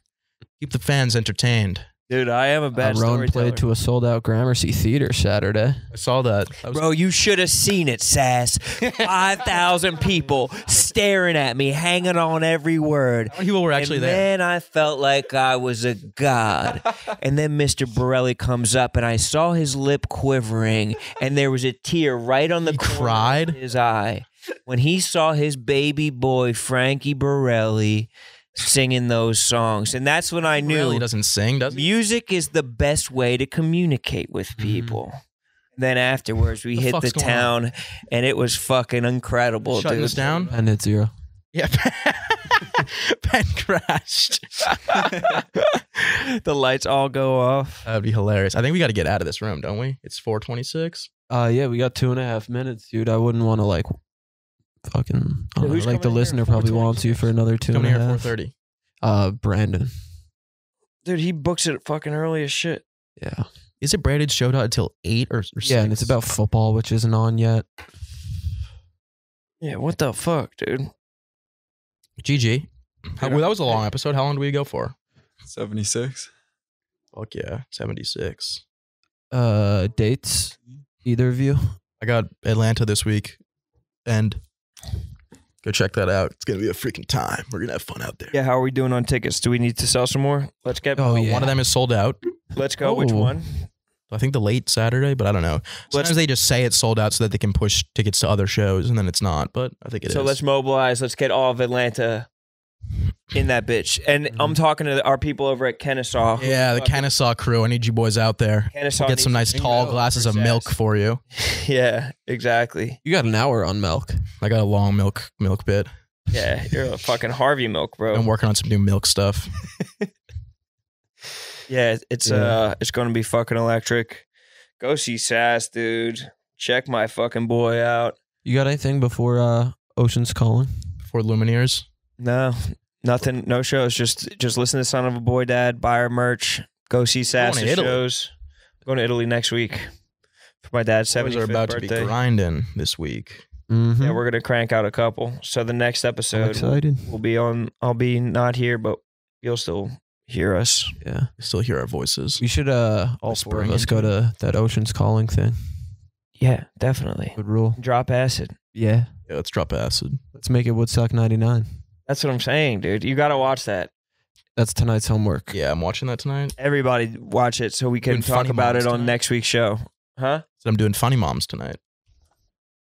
Keep the fans entertained. Dude. I am a Uh, bad Rone story. played to a sold out Gramercy theater Saturday. I saw that. I was- Bro, you should have seen it, Sas. 5,000 people staring at me, hanging on every word. How many people were actually and there? then I felt like I was a god. and then Mr. Borrelli comes up, and I saw his lip quivering, and there was a tear right on the He corner cried? of his eye when he saw his baby boy Frankie Borrelli singing those songs, and that's when I knew Really doesn't sing, does he? music is the best way to communicate with people. Then afterwards, we The hit the going on? town, and it was fucking incredible, Shutting dude. us down? And it's zero. Yeah. Ben crashed. the lights all go off. That'd be hilarious. I think we got to get out of this room, don't we? It's 426. Uh, yeah, we got two and a half minutes, dude. I wouldn't want to like fucking. I Yeah, don't know, like the listener probably wants you for another two Coming and a here at half. 430. Uh, Brandon. Dude, he books it fucking early as shit. Yeah. Is it Brandon's show out until 8 or, or Yeah, and it's about football, which isn't on yet. Yeah, what the fuck, dude? GG. How, well, that was a long episode. How long do we go for? 76. Fuck yeah. 76. Uh, dates. Either of you? I got Atlanta this week. And go check that out. It's going to be a freaking time. We're going to have fun out there. Yeah, how are we doing on tickets? Do we need to sell some more? Let's get. Oh, Uh, yeah. One of them is sold out. Let's go. Which Oh. one? I think the late Saturday, but I don't know. Let's- Sometimes they just say it's sold out so that they can push tickets to other shows, and then it's not. But I think it is. so let's mobilize. Let's get all of Atlanta in that bitch. And I'm talking to our people over at Kennesaw. Yeah, the Kennesaw crew. I need you boys out there. Kennesaw Get some nice tall glasses of milk for you. Yeah, exactly. You got an hour on milk. I got a long milk milk bit. Yeah, you're a fucking Harvey milk, bro. I'm working on some new milk stuff. Yeah, it's Yeah. uh it's gonna be fucking electric. Go see Sas, dude. Check my fucking boy out. You got anything before uh, Ocean's Calling? for Lumineers. No, nothing, no shows. Just just listen to Son of a Boy Dad, buy our merch, go see Sas to Italy. shows. going to Italy next week for my dad's Boys 75th are about to birthday. be grinding this week. Mm-hmm. yeah, we're gonna crank out a couple. So the next I'm episode excited. will be on. I'll be not here, but you'll still hear us. Yeah, Still hear our voices. we should uh, all four of Whispering us go to that Ocean's Calling thing. Yeah, definitely. Good rule. Drop acid. Yeah, Yeah, let's drop acid. let's make it Woodstock '99. That's what I'm saying, dude. You gotta watch that. That's tonight's homework. Yeah, I'm watching that tonight. Everybody watch it so we can Doing talk Funny about Moms it on tonight. next week's show. Huh? So I'm doing Funny Moms tonight.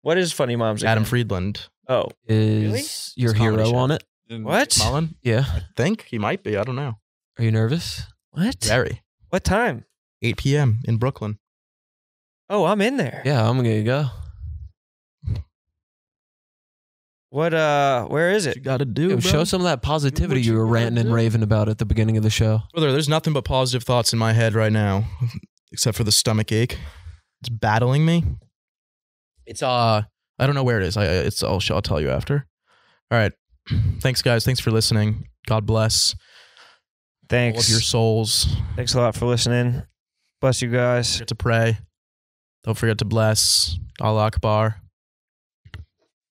What is Funny Moms? Adam? Friedland. Oh, Is your It's comedy hero show. on it? And what? Mullen? Yeah. I think he might be. I don't know. Are you nervous? What? Very. What time? 8 p.m. in Brooklyn. Oh, I'm in there. Yeah, I'm gonna go. What? Uh, where is What you it? got to do, Yo, bro. show some of that positivity you you were gotta ranting and do. raving about at the beginning of the show. Brother, there's nothing but positive thoughts in my head right now, except for the stomach ache. It's battling me. It's uh, I don't know where it is. I it's I'll I'll tell you after. All right. Thanks, guys. Thanks for listening. God bless all Thanks. of your souls. Thanks a lot for listening. Bless you guys. Forget to pray. Don't forget to bless. Allah Akbar.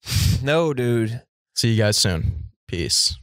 No, dude. See you guys soon. Peace.